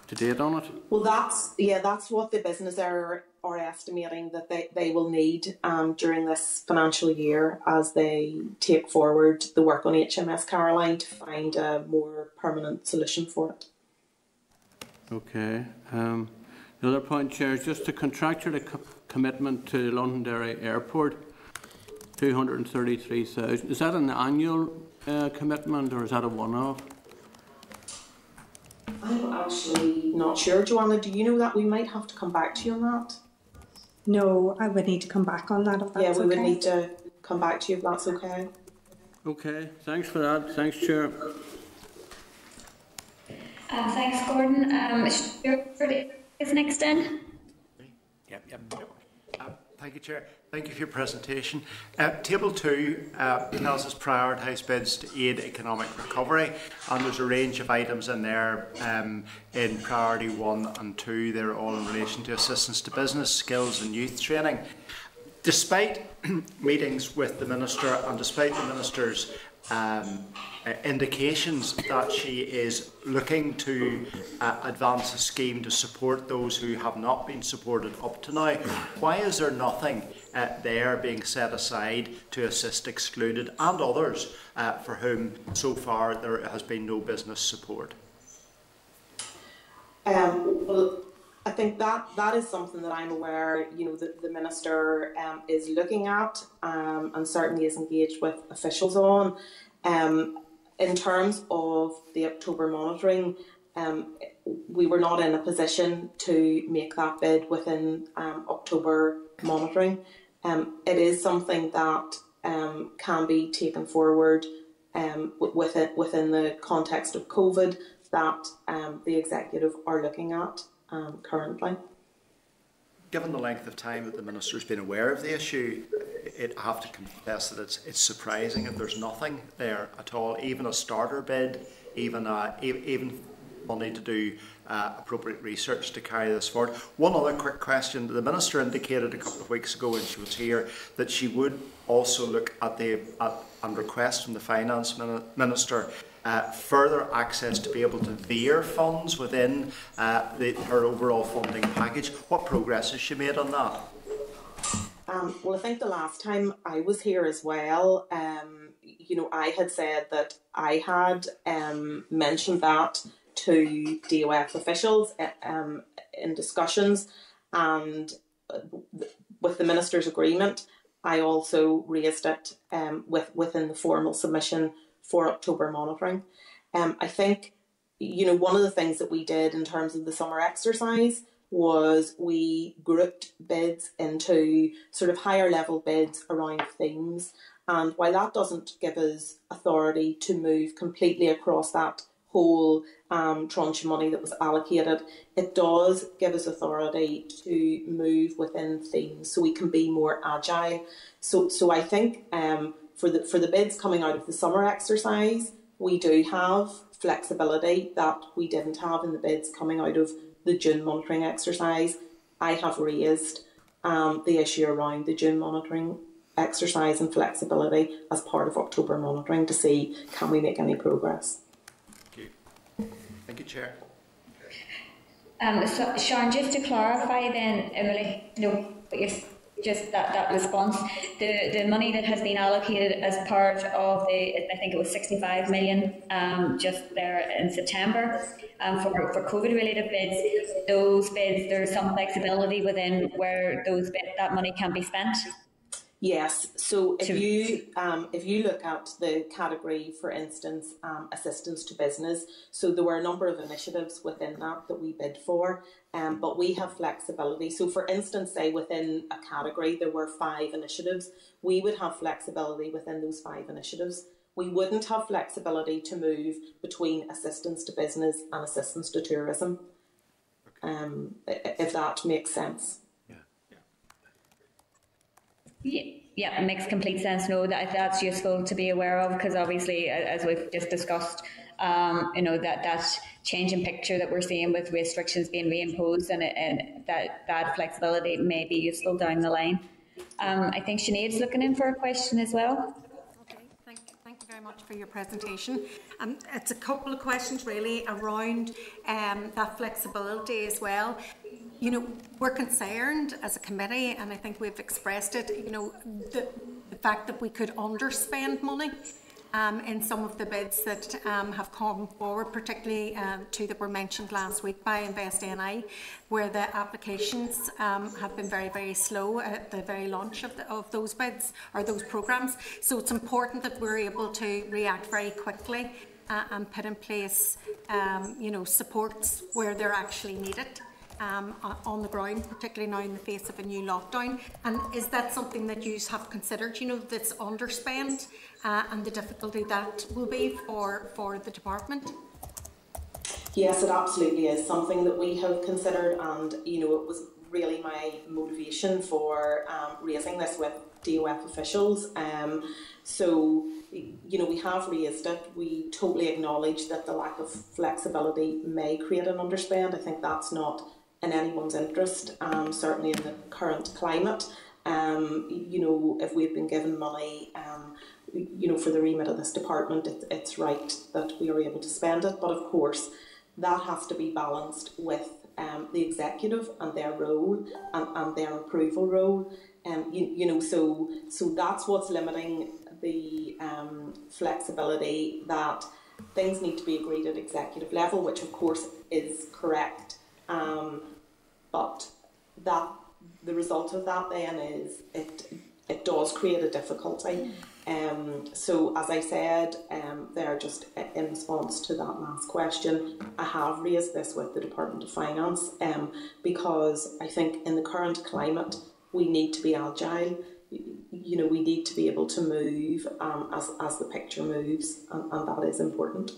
To date on it? Well, that's yeah, that's what the business are are estimating that they, they will need um, during this financial year as they take forward the work on HMS Caroline to find a more permanent solution for it. Okay. Um, the other point, Chair, is just the contractual co- commitment to Londonderry Airport, 233,000. Is that an annual uh, commitment or is that a one-off? I'm actually not sure, Joanna. Do you know that we might have to come back to you on that? No, I would need to come back on that if that's yeah, we would okay. need to come back to you if that's okay. Okay, thanks for that. Thanks, Chair. Uh, thanks, Gordon. Um, Stuart is next in. Yep, yep. Uh, Thank you, Chair. Thank you for your presentation. Uh, table two uh, tells us prioritise bids to aid economic recovery, and there's a range of items in there um, in priority one and two. They're all in relation to assistance to business, skills, and youth training. Despite meetings with the Minister and despite the Minister's um, uh, indications that she is looking to uh, advance a scheme to support those who have not been supported up to now, why is there nothing uh, there being set aside to assist excluded and others uh, for whom so far there has been no business support? Um, well, I think that that is something that I'm aware, you know, that the minister um, is looking at um, and certainly is engaged with officials on. Um, in terms of the October monitoring, um, we were not in a position to make that bid within um, October monitoring. Um, it is something that can be taken forward within within the context of COVID that the executive are looking at um, currently. Given the length of time that the minister's been aware of the issue, it, I have to confess that it's, it's surprising if there's nothing there at all, even a starter bid, even a, even money to do uh, appropriate research to carry this forward. One other quick question: the minister indicated a couple of weeks ago when she was here that she would also look at the at, and request from the finance minister uh, further access to be able to veer funds within uh, the, her overall funding package. What progress has she made on that? Um, well, I think the last time I was here as well, um, you know, I had said that I had um, mentioned that to DOF officials uh, um, in discussions, and uh, with the minister's agreement, I also raised it um, with within the formal submission for October monitoring. Um, I think, you know, one of the things that we did in terms of the summer exercise was we grouped bids into sort of higher level bids around themes. And while that doesn't give us authority to move completely across that whole um, tranche of money that was allocated, it does give us authority to move within themes so we can be more agile. So, so I think um, for the for the bids coming out of the summer exercise, we do have flexibility that we didn't have in the bids coming out of the June monitoring exercise. I have raised um, the issue around the June monitoring exercise and flexibility as part of October monitoring to see can we make any progress. Thank you. Chair. Um, so, Sean, just to clarify then, Emily, you know, just that, that response. The the money that has been allocated as part of the I think it was 65 million um, just there in September um, for, for COVID related bids. Those bids there's some flexibility within where those bid, that money can be spent. Yes. So if you um, if you look at the category, for instance, um, assistance to business, so there were a number of initiatives within that that we bid for, um, but we have flexibility. So, for instance, say within a category there were five initiatives, we would have flexibility within those five initiatives. We wouldn't have flexibility to move between assistance to business and assistance to tourism, um, if that makes sense. Yeah, yeah, it makes complete sense. No, that that's useful to be aware of because obviously, as we've just discussed, um, you know that that change in picture that we're seeing with restrictions being reimposed and, and that that flexibility may be useful down the line. Um, I think Sinead's looking in for a question as well. Okay, thank, thank you very much for your presentation. Um, it's a couple of questions really around um, that flexibility as well you know, we're concerned as a committee, and I think we've expressed it, you know, the, the fact that we could underspend money um, in some of the bids that um, have come forward, particularly um, two that were mentioned last week by Invest NI, where the applications um, have been very, very slow at the very launch of, the, of those bids or those programmes. So it's important that we're able to react very quickly uh, and put in place, um, you know, supports where they're actually needed um, on the ground, particularly now in the face of a new lockdown? And is that something that you have considered, you know, that's underspent uh, and the difficulty that will be for, for the department? Yes, it absolutely is something that we have considered, and you know, it was really my motivation for um, raising this with DOF officials. Um, so, you know, we have raised it. We totally acknowledge that the lack of flexibility may create an underspend. I think that's not in anyone's interest, um, certainly in the current climate. Um, you know, if we've been given money, um, you know, for the remit of this department, it, it's right that we are able to spend it. But of course, that has to be balanced with um, the executive and their role and, and their approval role. Um, you, you know, so so that's what's limiting the um, flexibility that things need to be agreed at executive level, which of course is correct. Um, but that the result of that then is it it does create a difficulty. Um, so as I said, um, there just in response to that last question, I have raised this with the Department of Finance um, because I think in the current climate we need to be agile. You know, we need to be able to move um, as, as the picture moves, and, and that is important.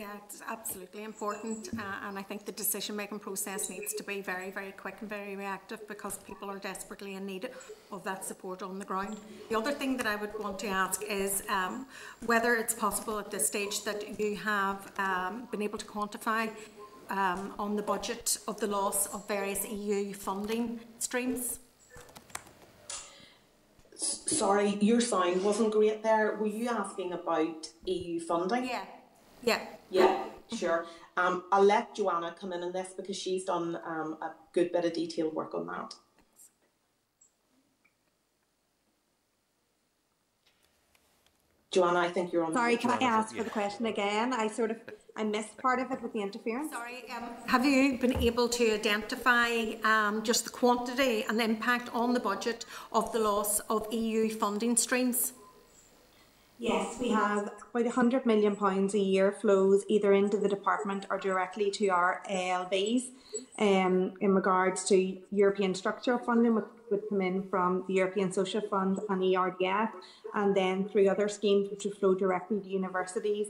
Yeah, it's absolutely important, uh, and I think the decision-making process needs to be very, very quick and very reactive because people are desperately in need of that support on the ground. The other thing that I would want to ask is um, whether it's possible at this stage that you have um, been able to quantify um, on the budget of the loss of various EU funding streams. Sorry, your sound wasn't great there. Were you asking about EU funding? Yeah. Yeah. Yeah, sure. Um, I'll let Joanna come in on this because she's done um, a good bit of detailed work on that. Joanna, I think you're on. Sorry, can I ask for the question again? I sort of I missed part of it with the interference. Sorry, um, have you been able to identify um, just the quantity and impact on the budget of the loss of EU funding streams? Yes, we have about £100 million a year flows either into the department or directly to our ALBs um, in regards to European structural funding, which would come in from the European Social Fund and ERDF, and then through other schemes which would flow directly to universities,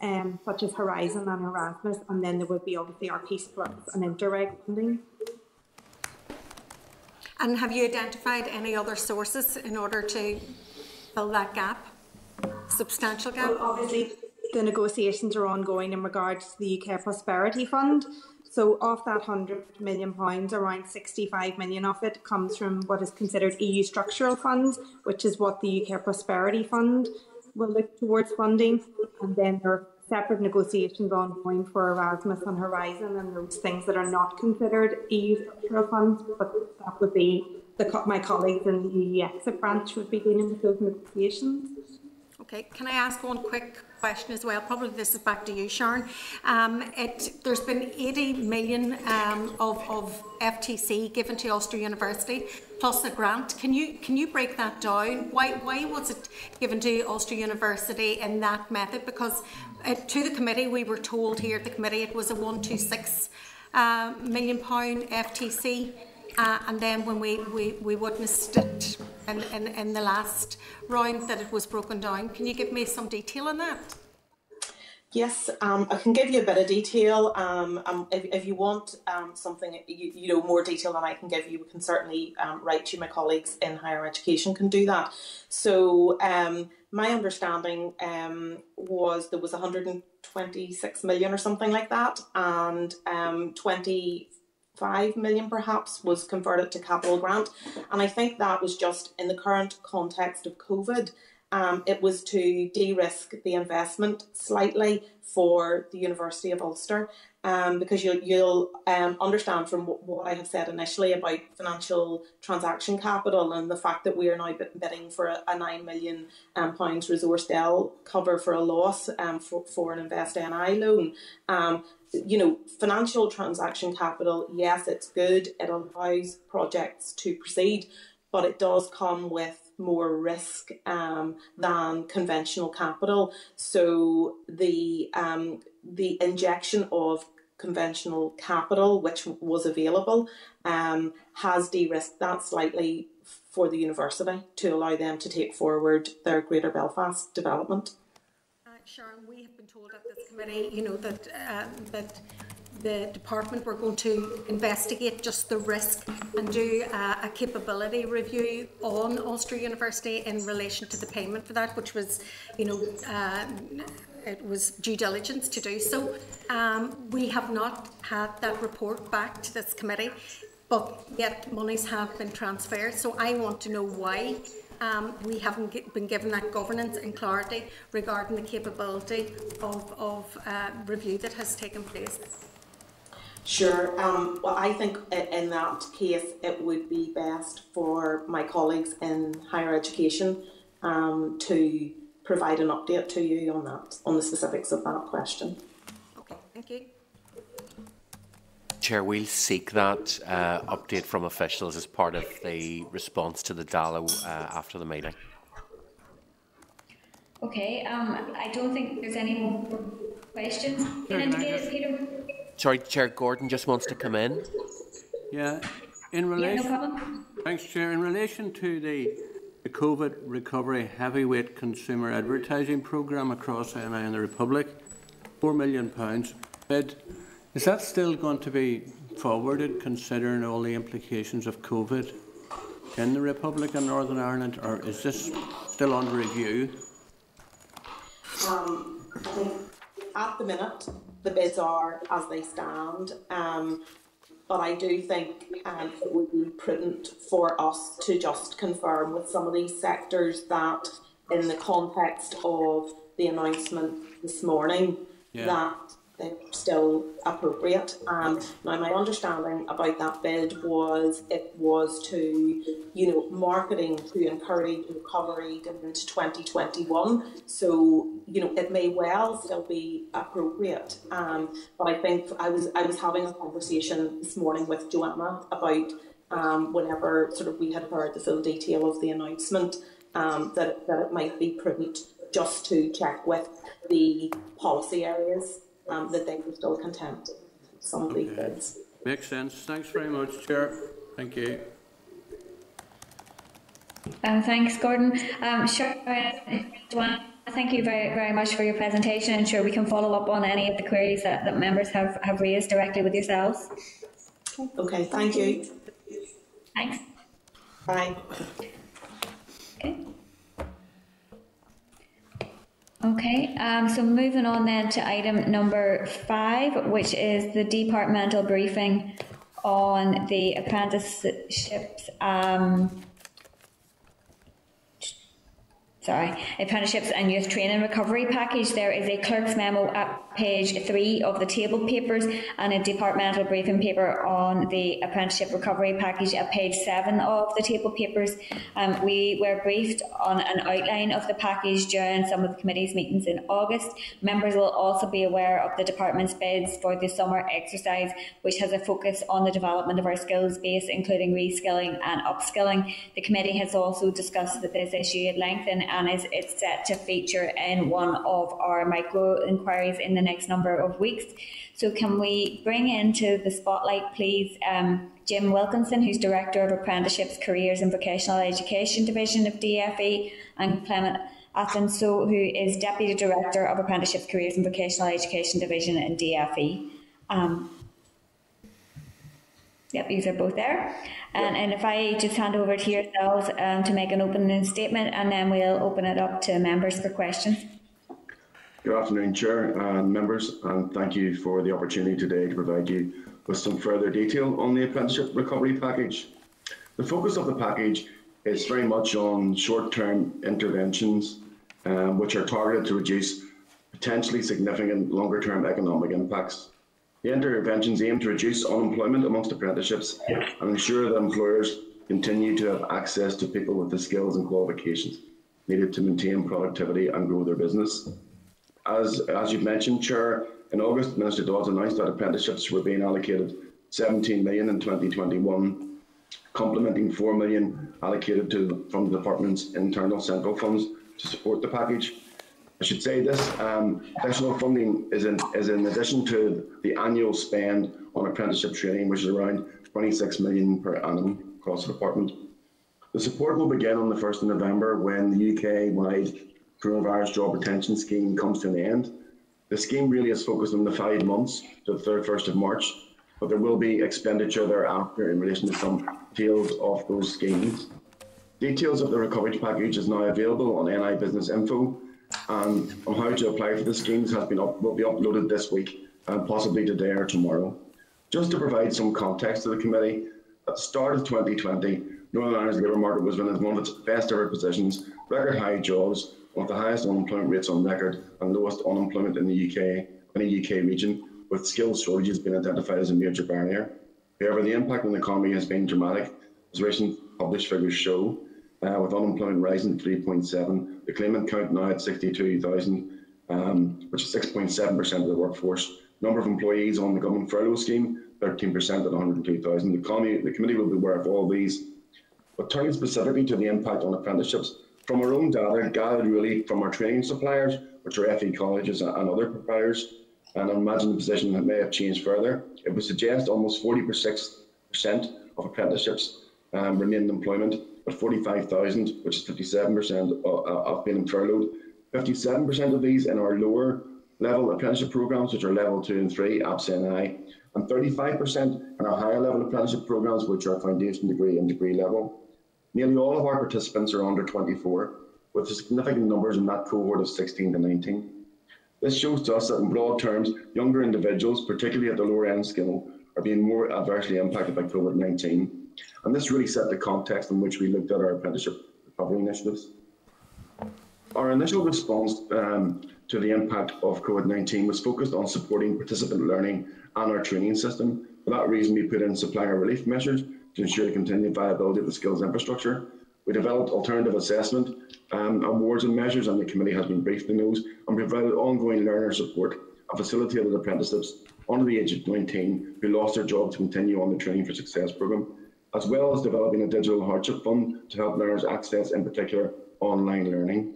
um, such as Horizon and Erasmus, and then there would be obviously our Peace Plus and Interreg funding. And have you identified any other sources in order to fill that gap? Substantial gap? Well, obviously, the negotiations are ongoing in regards to the UK Prosperity Fund. So, of that £100 million, around £65 million of it comes from what is considered EU structural funds, which is what the UK Prosperity Fund will look towards funding. And then there are separate negotiations ongoing for Erasmus and Horizon and those things that are not considered EU structural funds, but that would be the, my colleagues in the EU exit branch would be dealing with those negotiations. Okay, can I ask one quick question as well? Probably this is back to you, Sharon. Um, it, there's been 80 million um, of, of FTC given to Ulster University plus a grant. Can you can you break that down? Why why was it given to Ulster University in that method? Because uh, to the committee, we were told here at the committee it was a 126 uh, million pound FTC. Uh, and then when we, we, we witnessed it in, in, in the last round that it was broken down, can you give me some detail on that? Yes, um, I can give you a bit of detail. Um, um, if, if, you want um, something, you, you, know, more detail than I can give you, we can certainly um, write to my colleagues in higher education can do that. So um, my understanding was there was 126 million or something like that, and 20 5 million perhaps was converted to capital grant. And I think that was just in the current context of COVID. Um, it was to de risk the investment slightly for the University of Ulster um, because you'll, you'll um, understand from what, I have said initially about financial transaction capital and the fact that we are now bidding for a, a £9 million um, pounds resource DEL cover for a loss um, for, for an Invest NI loan. You know, financial transaction capital, yes, it's good. It allows projects to proceed, but it does come with more risk um, than conventional capital. So the um, the injection of conventional capital, which was available, um, has de-risked that slightly for the university to allow them to take forward their Greater Belfast development. Sharon, we have been told at this committee, you know, that uh, that the department were going to investigate just the risk and do uh, a capability review on Ulster University in relation to the payment for that, which was, you know, uh, it was due diligence to do so. Um, we have not had that report back to this committee, but yet monies have been transferred. So I want to know why um, we haven't been given that governance and clarity regarding the capability of, of uh, review that has taken place. Sure. Um, well, I think in that case, it would be best for my colleagues in higher education um, to provide an update to you on that, on the specifics of that question. Okay, thank you. Chair, we'll seek that uh, update from officials as part of the response to the DALO uh, after the meeting. Okay, um, I don't think there's any more questions. Can indicate Peter? Sorry, Chair Gordon just wants to come in. Yeah, in relation. Yeah, no problem. Thanks, Chair. In relation to the, the COVID recovery heavyweight consumer advertising programme across NI and the Republic, four million pounds bid. Is that still going to be forwarded, considering all the implications of COVID in the Republic of Northern Ireland, or is this still under review? Um, I think at the minute, the bids are as they stand. Um, but I do think um, it would be prudent for us to just confirm with some of these sectors that, in the context of the announcement this morning, Yeah. that still appropriate. Um, now, my understanding about that bid was it was to, you know, marketing to encourage recovery into 2021. So, you know, it may well still be appropriate. Um, but I think I was I was having a conversation this morning with Joanna about um, whenever sort of we had heard the full detail of the announcement um, that that it might be prudent just to check with the policy areas um, that they were still content some of these Okay. bids. Makes sense. Thanks very much, Chair. Thank you. Um, thanks, Gordon. Um, sure, uh, thank you very, very much for your presentation, and sure we can follow up on any of the queries that, that members have, have raised directly with yourselves. Okay, thank you. Thanks. Bye. Okay. Okay, um, so moving on then to item number five, which is the departmental briefing on the apprenticeships, um, sorry, apprenticeships and youth training recovery package. There is a clerk's memo at page three of the table papers and a departmental briefing paper on the apprenticeship recovery package at page seven of the table papers. Um, we were briefed on an outline of the package during some of the committee's meetings in August. Members will also be aware of the department's bids for the summer exercise, which has a focus on the development of our skills base, including reskilling and upskilling. The committee has also discussed this issue at length and, and is it's set to feature in one of our micro inquiries in the next number of weeks. So can we bring into the spotlight, please, um, Jim Wilkinson, who's Director of Apprenticeships, Careers and Vocational Education Division of DFE, and Clement Athenso, who is Deputy Director of Apprenticeships, Careers and Vocational Education Division in DFE. Um, Yep, these are both there. And, and if I just hand over to yourselves um, to make an opening statement, and then we'll open it up to members for questions. Good afternoon, Chair and members, and thank you for the opportunity today to provide you with some further detail on the apprenticeship recovery package. The focus of the package is very much on short-term interventions, um, which are targeted to reduce potentially significant longer-term economic impacts. The interventions aim to reduce unemployment amongst apprenticeships and ensure that employers continue to have access to people with the skills and qualifications needed to maintain productivity and grow their business. As, as you've mentioned, Chair, in August, Minister Dodds announced that apprenticeships were being allocated 17 million in 2021, complementing 4 million allocated to from the department's internal central funds to support the package. I should say this um, additional funding is in, is in addition to the annual spend on apprenticeship training, which is around 26 million per annum across the department. The support will begin on the 1st of November when the UK-wide coronavirus job retention scheme comes to an end. The scheme really is focused on the five months to the 31st of March, but there will be expenditure thereafter in relation to some details of those schemes. Details of the recovery package is now available on NI Business Info, and on how to apply for the schemes has been up, will be uploaded this week and possibly today or tomorrow. Just to provide some context to the committee, at the start of 2020, Northern Ireland's labour market was in one of its best ever positions, record high jobs, one of the highest unemployment rates on record, and lowest unemployment in the UK, in the UK region, with skills shortages being identified as a major barrier. However, the impact on the economy has been dramatic, as recent published figures show, uh, with unemployment rising to 3.7, the claimant count now at 62,000, um, which is 6.7% of the workforce. Number of employees on the government furlough scheme 13% at 102,000. The, committee, the committee will be aware of all these. But turning specifically to the impact on apprenticeships, from our own data gathered really from our training suppliers, which are FE colleges and other providers, and I imagine the position that may have changed further, it would suggest almost 46% of apprenticeships um, remain in employment, but 45,000, which is 57% uh, of, of being furloughed. 57% of these in our lower level apprenticeship programs, which are level two and three, APS NI, and 35% in our higher level apprenticeship programs, which are foundation degree and degree level. Nearly all of our participants are under 24, with significant numbers in that cohort of 16 to 19. This shows to us that in broad terms, younger individuals, particularly at the lower end skill, are being more adversely impacted by COVID-19. And this really set the context in which we looked at our apprenticeship recovery initiatives. Our initial response um, to the impact of COVID-19 was focused on supporting participant learning and our training system. For that reason, we put in supplier relief measures to ensure the continued viability of the skills infrastructure. We developed alternative assessment um, awards and measures, and the committee has been briefed on those, and provided ongoing learner support and facilitated apprenticeships under the age of 19 who lost their job to continue on the Training for Success programme, as well as developing a digital hardship fund to help learners access, in particular, online learning.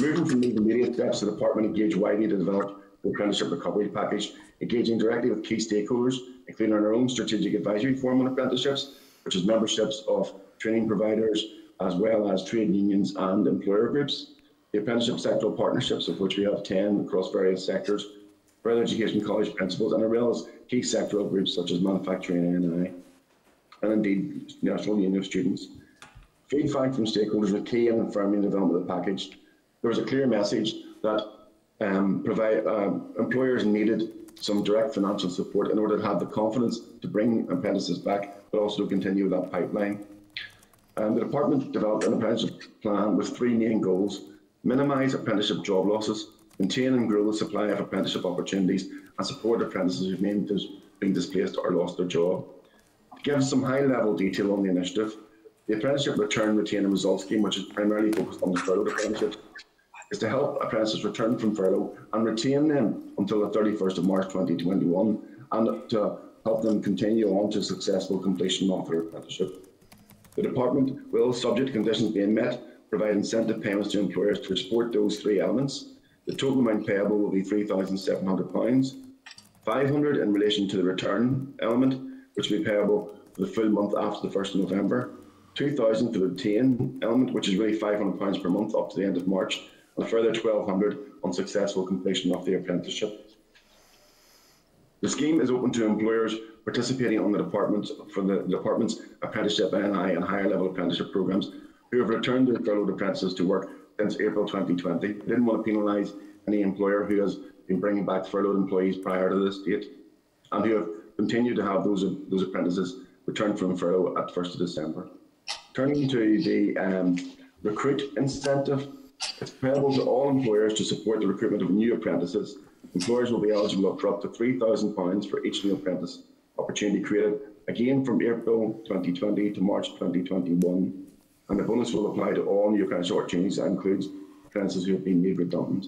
Moving from these immediate steps, the department engaged widely to develop the apprenticeship recovery package, engaging directly with key stakeholders, including our own strategic advisory forum on apprenticeships, which is memberships of training providers, as well as trade unions and employer groups. The apprenticeship sectoral partnerships, of which we have 10 across various sectors, further education college principals, and as well as key sectoral groups such as manufacturing and NI, and indeed National Union of Students. Feedback from stakeholders was key in affirming the development of the package there was a clear message that um, provide, uh, employers needed some direct financial support in order to have the confidence to bring apprentices back, but also to continue that pipeline. Um, the department developed an apprenticeship plan with three main goals: minimise apprenticeship job losses, maintain and grow the supply of apprenticeship opportunities, and support apprentices who've been displaced or lost their job. To give some high-level detail on the initiative, the apprenticeship return, retain and result scheme, which is primarily focused on the furloughed apprenticeships, is to help apprentices return from furlough and retain them until the 31st of March 2021 and to help them continue on to successful completion of their apprenticeship. The department will, subject to conditions being met, provide incentive payments to employers to support those three elements. The total amount payable will be £3,700, 500 in relation to the return element, which will be payable for the full month after the 1st of November, 2,000 for the retain element, which is really £500 per month up to the end of March, and a further 1,200 on successful completion of the apprenticeship. The scheme is open to employers participating on the department for the department's apprenticeship NI and higher level apprenticeship programs who have returned their furloughed apprentices to work since April 2020. They didn't want to penalise any employer who has been bringing back furloughed employees prior to this date and who have continued to have those, those apprentices return from furlough at 1st of December. Turning to the um, recruit incentive, it's payable to all employers to support the recruitment of new apprentices. Employers will be eligible for up to £3,000 for each new apprentice opportunity created, again from April 2020 to March 2021. And the bonus will apply to all new apprentice opportunities, that includes apprentices who have been made redundant.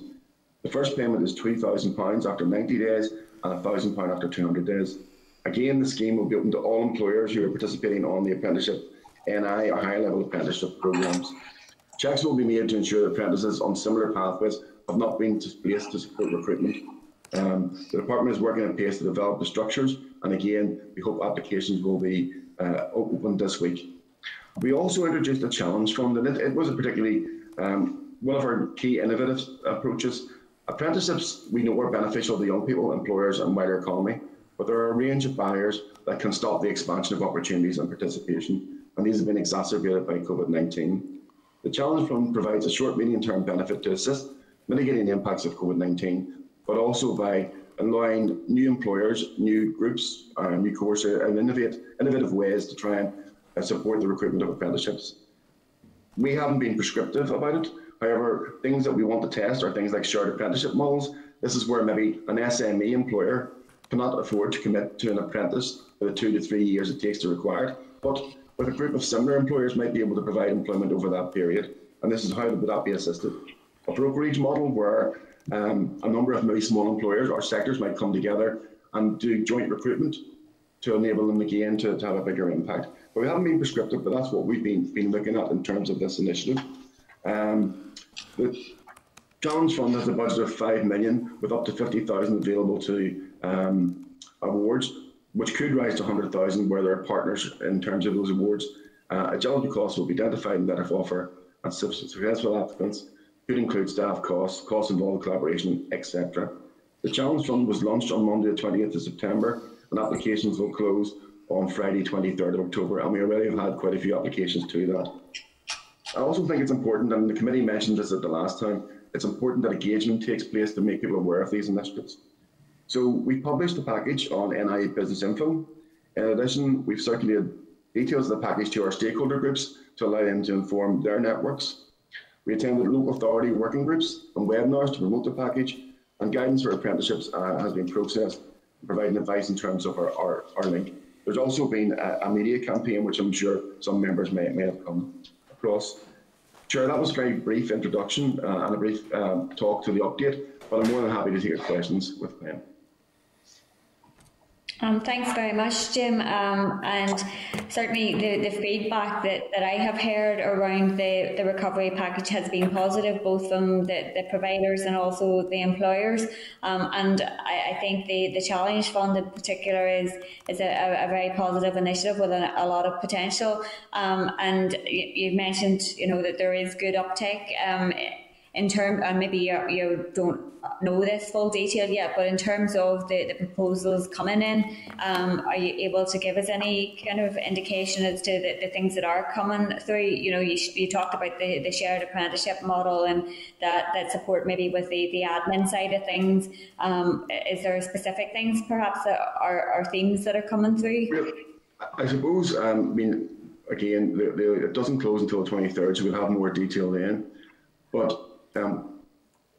The first payment is £2,000 after 90 days and £1,000 after 200 days. Again, the scheme will be open to all employers who are participating on the apprenticeship, NI or higher level apprenticeship programmes. Checks will be made to ensure that apprentices on similar pathways have not been displaced to support recruitment. Um, the department is working at pace to develop the structures, and again, we hope applications will be uh, opened this week. We also introduced a challenge fund, it, it was a particularly um, one of our key innovative approaches. Apprenticeships we know are beneficial to young people, employers, and wider economy, but there are a range of barriers that can stop the expansion of opportunities and participation, and these have been exacerbated by COVID 19. The Challenge Fund provides a short medium term benefit to assist mitigating the impacts of COVID 19, but also by allowing new employers, new groups, uh, new courses, and innovate, innovative ways to try and uh, support the recruitment of apprenticeships. We haven't been prescriptive about it. However, things that we want to test are things like shared apprenticeship models. This is where maybe an SME employer cannot afford to commit to an apprentice for the two to three years it takes to require, but with a group of similar employers might be able to provide employment over that period. And this is how would that be assisted? A brokerage model where um, a number of maybe small employers or sectors might come together and do joint recruitment to enable them again to, to have a bigger impact. But we haven't been prescriptive, but that's what we've been, been looking at in terms of this initiative. Um, the Challenge Fund has a budget of 5 million with up to 50,000 available to um, awards, which could rise to 100,000 where there are partners in terms of those awards. Uh, agility costs will be identified in of offer and successful applicants could include staff costs, costs involved collaboration, etc. The Challenge Fund was launched on Monday the 20th of September and applications will close on Friday 23rd of October and we already have had quite a few applications to that. I also think it's important, and the committee mentioned this at the last time, it's important that engagement takes place to make people aware of these initiatives. So we published the package on NI Business Info. In addition, we've circulated details of the package to our stakeholder groups to allow them to inform their networks. We attended local authority working groups and webinars to promote the package, and guidance for apprenticeships uh, has been processed, providing advice in terms of our, our, our link. There's also been a, a, media campaign, which I'm sure some members may, may have come across. Chair, that was a very brief introduction uh, and a brief um, talk to the update, but I'm more than happy to take questions with Glenn. Um, thanks very much, Jim. Um, and certainly the, the feedback that, that I have heard around the, the recovery package has been positive, both from the, the providers and also the employers. Um, and I, I, think the, the Challenge Fund in particular is, is a, a very positive initiative with a, a lot of potential. Um, and you, you, mentioned, you know, that there is good uptake um, in terms, and maybe you, you don't know this full detail yet, but in terms of the, the proposals coming in, um, are you able to give us any kind of indication as to the, the things that are coming through? You know, you, you talked about the, the shared apprenticeship model and that, that support maybe with the, the admin side of things. Um, is there specific things perhaps that are, are themes that are coming through? I suppose, um, I mean, again, the, the, it doesn't close until the 23rd, so we'll have more detail then. But um,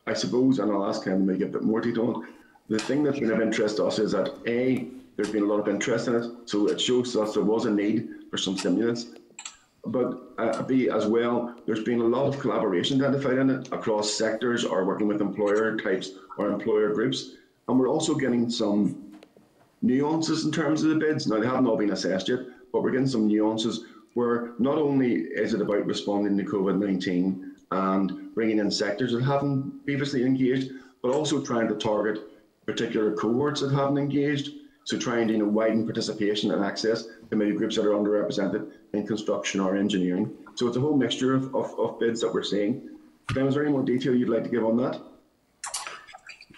I suppose, and I'll ask him to make a bit more detail the thing that's been of interest to us is that A, there's been a lot of interest in it, so it shows us there was a need for some stimulants. But uh, B, as well, there's been a lot of collaboration identified in it across sectors or working with employer types or employer groups. And we're also getting some nuances in terms of the bids. Now, they haven't all been assessed yet, but we're getting some nuances where not only is it about responding to COVID 19 and bringing in sectors that haven't previously engaged, but also trying to target particular cohorts that haven't engaged. So trying to you know, widen participation and access to maybe groups that are underrepresented in construction or engineering. So it's a whole mixture of, of, of bids that we're seeing. Ben, is there any more detail you'd like to give on that?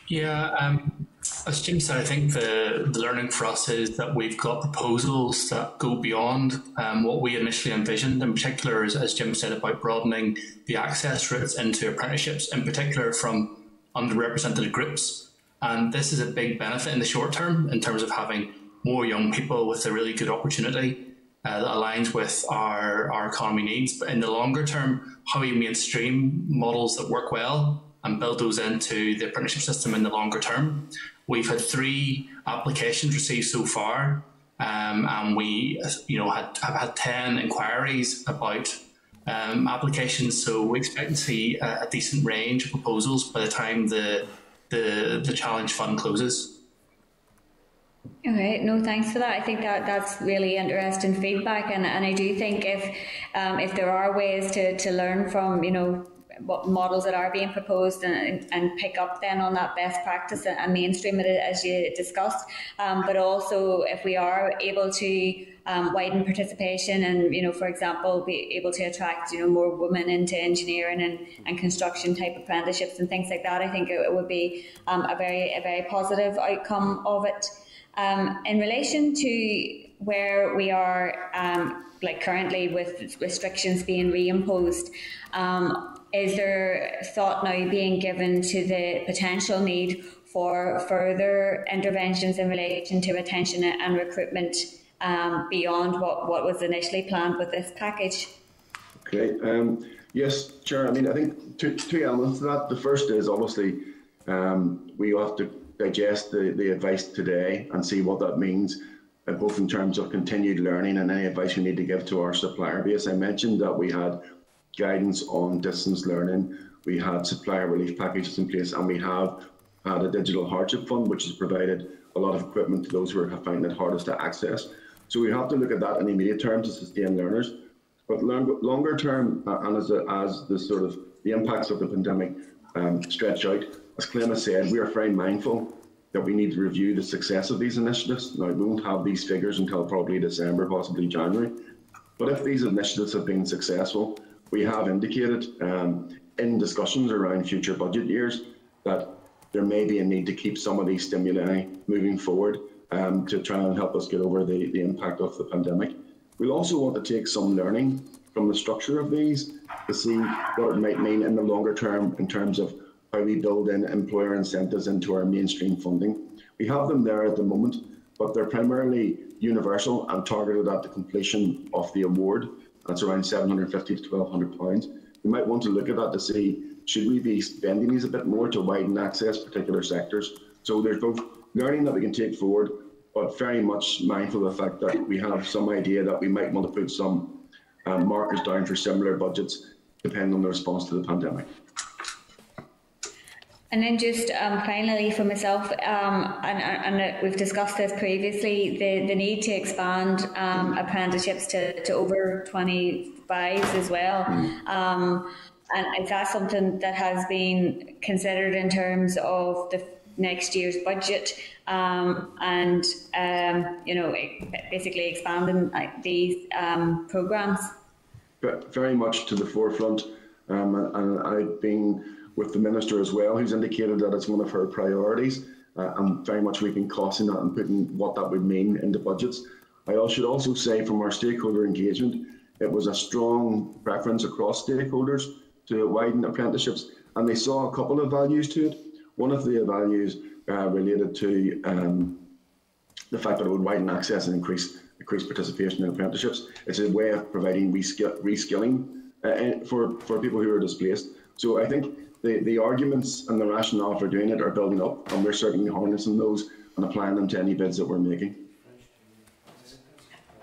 Yeah, um, as Jim said, I think the, the learning for us is that we've got proposals that go beyond um, what we initially envisioned, in particular, as, as Jim said, about broadening the access routes into apprenticeships, in particular from underrepresented groups. And this is a big benefit in the short term in terms of having more young people with a really good opportunity uh, that aligns with our, our economy needs. But in the longer term, how we mainstream models that work well and build those into the apprenticeship system in the longer term. We've had three applications received so far, um, and we, you know, had have had ten inquiries about um, applications. So we expect to see a, a, decent range of proposals by the time the the, the challenge fund closes. Okay, no, thanks for that. I think that that's really interesting feedback, and, and I do think if um, if there are ways to, to learn from you know what models that are being proposed and, and pick up then on that best practice and, mainstream it as you discussed. Um, but also if we are able to um, widen participation and, you know, for example, be able to attract, you know, more women into engineering and, and construction type apprenticeships and things like that, I think it, it would be um, a very a very positive outcome of it. Um, in relation to where we are um, like currently with restrictions being reimposed, um, is there thought now being given to the potential need for further interventions in relation to retention and recruitment um, beyond what, what was initially planned with this package? Okay. Um, yes, Chair. I mean, I think two, two elements to that. The first is obviously um, we have to digest the, the advice today and see what that means, uh, both in terms of continued learning and any advice we need to give to our supplier base. I mentioned that we had guidance on distance learning. We had supplier relief packages in place, and we have had a digital hardship fund, which has provided a lot of equipment to those who are finding it hardest to access. So we have to look at that in immediate terms to sustain learners. But long, longer term, uh, and as, a, as the sort of the impacts of the pandemic um, stretch out, as Clem has said, we are very mindful that we need to review the success of these initiatives. Now, we won't have these figures until probably December, possibly January. But if these initiatives have been successful, we have indicated um, in discussions around future budget years that there may be a need to keep some of these stimuli moving forward um, to try and help us get over the, the impact of the pandemic. We'll also want to take some learning from the structure of these to see what it might mean in the longer term in terms of how we build in employer incentives into our mainstream funding. We have them there at the moment, but they're primarily universal and targeted at the completion of the award. That's around 750 to 1200 pounds. We might want to look at that to see should we be spending these a bit more to widen access particular sectors. So there's both learning that we can take forward, but very much mindful of the fact that we have some idea that we might want to put some um, markers down for similar budgets depending on the response to the pandemic. And then just um, finally for myself, um, and, and, we've discussed this previously, the, the need to expand um, apprenticeships to, to over 25s as well. Mm. Um, and is that something that has been considered in terms of the next year's budget um, and, um, you know, basically expanding these programs? Very much to the forefront. and I've been with the minister as well, who's indicated that it's one of her priorities. Uh, and very much we've been costing that and putting what that would mean into budgets. I should also say from our stakeholder engagement, it was a strong preference across stakeholders to widen apprenticeships, and they saw a couple of values to it. One of the values uh, related to um, the fact that it would widen access and increase increase participation in apprenticeships. It's a way of providing reskill, reskilling uh, for for people who are displaced. So I think the, the arguments and the rationale for doing it are building up, and we're certainly harnessing those and applying them to any bids that we're making.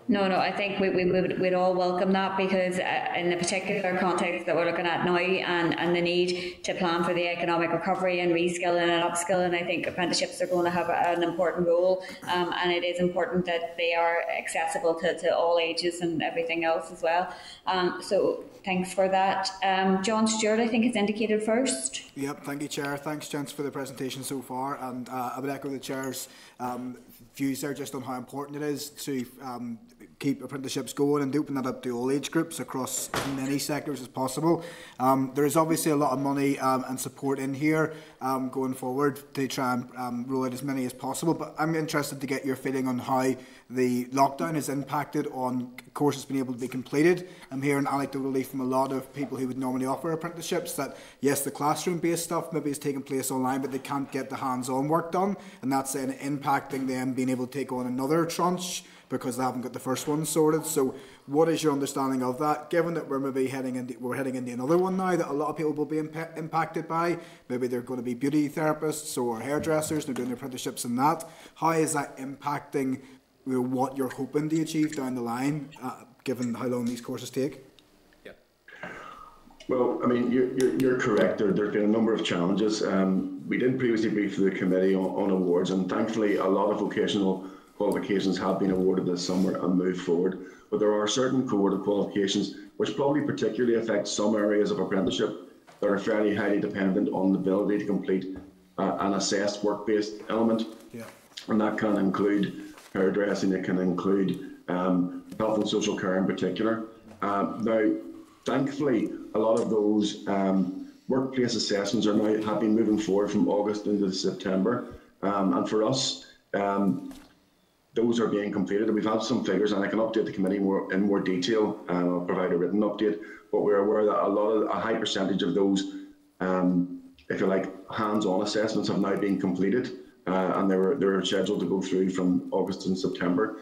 No, no, I think we, we would we'd all welcome that because uh, in the particular context that we're looking at now and, and the need to plan for the economic recovery and reskilling and upskilling, I think apprenticeships are going to have an important role um, and it is important that they are accessible to, to all ages and everything else as well. Um, so thanks for that. Um, John Stewart, I think, has indicated first. Yep, thank you, Chair. Thanks, gents, for the presentation so far. And uh, I would echo the Chair's um, views there just on how important it is to um, keep apprenticeships going and open that up to all age groups across as many sectors as possible. Um, there is obviously a lot of money um, and support in here um, going forward to try and um, roll out as many as possible. But I'm interested to get your feeling on how the lockdown has impacted on courses being able to be completed. I'm hearing anecdotally from a lot of people who would normally offer apprenticeships that yes, the classroom-based stuff maybe is taking place online, but they can't get the hands-on work done, and that's then impacting them being able to take on another tranche because they haven't got the first one sorted. So, what is your understanding of that? Given that we're maybe heading into we're heading into another one now that a lot of people will be imp- impacted by. Maybe they're going to be beauty therapists or hairdressers. They're doing their apprenticeships in that. How is that impacting you know, what you're hoping to achieve down the line, uh, given how long these courses take? Well, I mean, you're, you're, you're correct. There, there have been a number of challenges. Um, we did previously brief the committee on, on awards, and thankfully, a lot of vocational qualifications have been awarded this summer and moved forward. But there are certain cohort of qualifications which probably particularly affect some areas of apprenticeship that are fairly highly dependent on the ability to complete uh, an assessed work-based element. Yeah. And that can include hairdressing, it can include um, health and social care in particular. Uh, now, thankfully, a lot of those um, workplace assessments are now have been moving forward from August into September. Um, and for us, um, those are being completed. We've had some figures, and I can update the committee more in more detail. And I'll provide a written update. But we're aware that a lot of a high percentage of those, um, if you like, hands-on assessments have now been completed, uh, and they were they were scheduled to go through from August and September.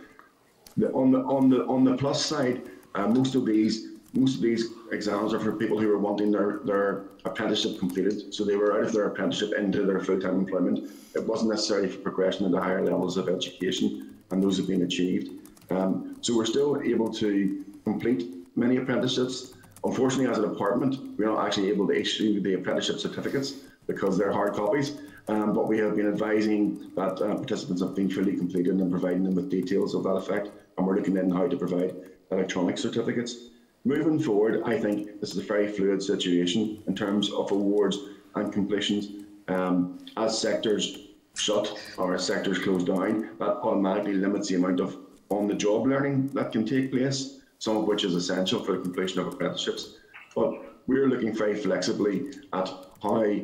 The, on the on the on the plus side, uh, most of these most of these exams are for people who are wanting their, their apprenticeship completed. So they were out of their apprenticeship into their full-time employment. It wasn't necessarily for progression into higher levels of education and those have been achieved. Um, so we're still able to complete many apprenticeships. Unfortunately, as a department, we're not actually able to issue the apprenticeship certificates because they're hard copies. Um, but we have been advising that uh, participants have been fully completed and providing them with details of that effect, and we're looking into how to provide electronic certificates. Moving forward, I think this is a very fluid situation in terms of awards and completions. Um, as sectors shut or sectors closed down, that automatically limits the amount of on-the-job learning that can take place, some of which is essential for the completion of apprenticeships. But we're looking very flexibly at how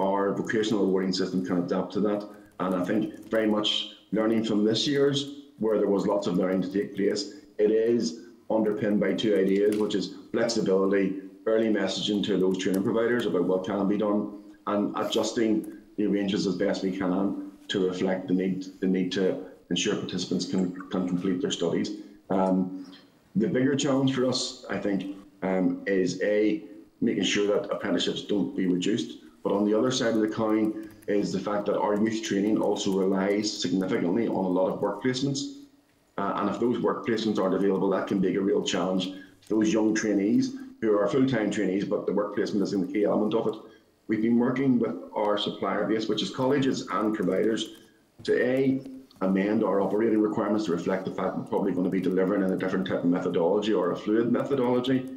our vocational awarding system can adapt to that. And I think very much learning from this year's, where there was lots of learning to take place, it is underpinned by two ideas, which is flexibility, early messaging to those training providers about what can be done, and adjusting the arrangements as best we can to reflect the need the need to ensure participants can, can complete their studies. Um, the bigger challenge for us, I think, um, is a making sure that apprenticeships don't be reduced. But on the other side of the coin is the fact that our youth training also relies significantly on a lot of work placements. Uh, and if those work placements aren't available, that can be a real challenge those young trainees who are full-time trainees, but the work placement is the key element of it. We've been working with our supplier base, which is colleges and providers, to A, amend our operating requirements to reflect the fact we're probably going to be delivering in a different type of methodology or a fluid methodology,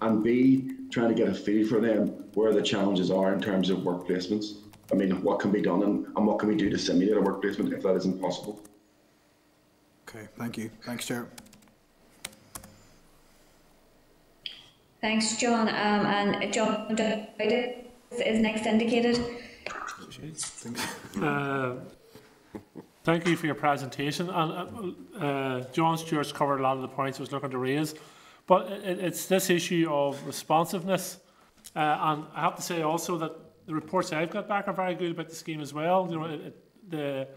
and B, trying to get a feel for them where the challenges are in terms of work placements. I mean, what can be done and, and what can we do to simulate a work placement if that isn't possible? Okay, thank you. Thanks, Chair. Thanks, John. Um, and John is next indicated. Uh, thank you for your presentation. And uh, uh, John Stewart's covered a lot of the points I was looking to raise. But it, it's this issue of responsiveness. Uh, and I have to say also that the reports I've got back are very good about the scheme as well. You know, it, it, the,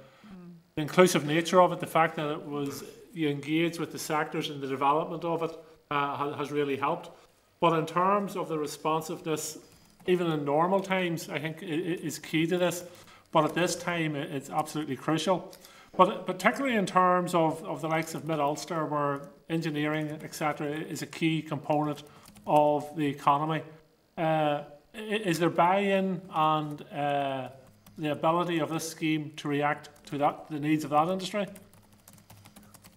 the inclusive nature of it, the fact that it was you engage with the sectors in the development of it uh, has really helped. But in terms of the responsiveness, even in normal times, I think it is key to this. But at this time, it's absolutely crucial. But particularly in terms of, of the likes of Mid Ulster, where engineering, etc., is a key component of the economy. Uh, is there buy-in and uh, the ability of this scheme to react to that the needs of that industry?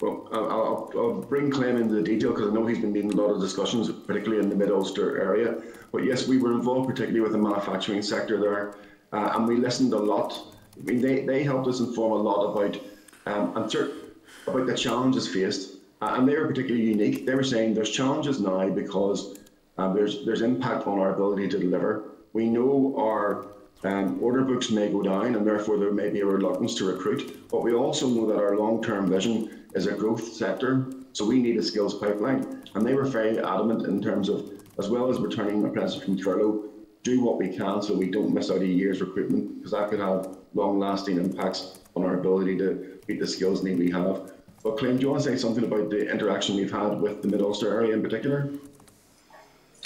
Well, I'll, I'll bring Clem into the detail because I know he's been leading a lot of discussions, particularly in the Mid Ulster area. But yes, we were involved, particularly with the manufacturing sector there, uh, and we listened a lot. I mean, they, they helped us inform a lot about um, and about the challenges faced uh, and they were particularly unique. They were saying there's challenges now because um, there's there's impact on our ability to deliver. We know our um, order books may go down, and therefore there may be a reluctance to recruit. But we also know that our long-term vision is a growth sector, so we need a skills pipeline. And they were very adamant in terms of, as well as returning apprentices from furlough, do what we can so we don't miss out a year's recruitment, because that could have long-lasting impacts on our ability to meet the skills need we have. But Clem, do you want to say something about the interaction we've had with the Mid Ulster area in particular?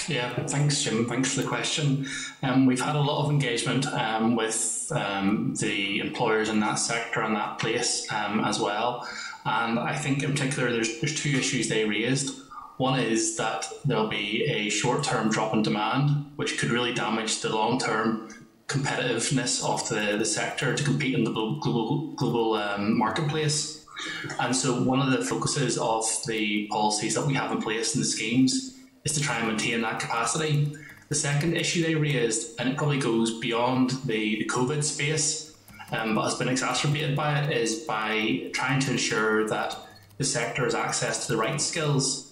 Yeah, thanks, Jim. Thanks for the question. Um, we've had a lot of engagement um, with um, the employers in that sector and that place um, as well. And I think, in particular, there's there's two issues they raised. One is that there'll be a short-term drop in demand, which could really damage the long-term competitiveness of the, the sector to compete in the global global um, marketplace. And so one of the focuses of the policies that we have in place in the schemes is to try and maintain that capacity. The second issue they raised, and it probably goes beyond the, the COVID space, um, but has been exacerbated by it, is by trying to ensure that the sector has access to the right skills.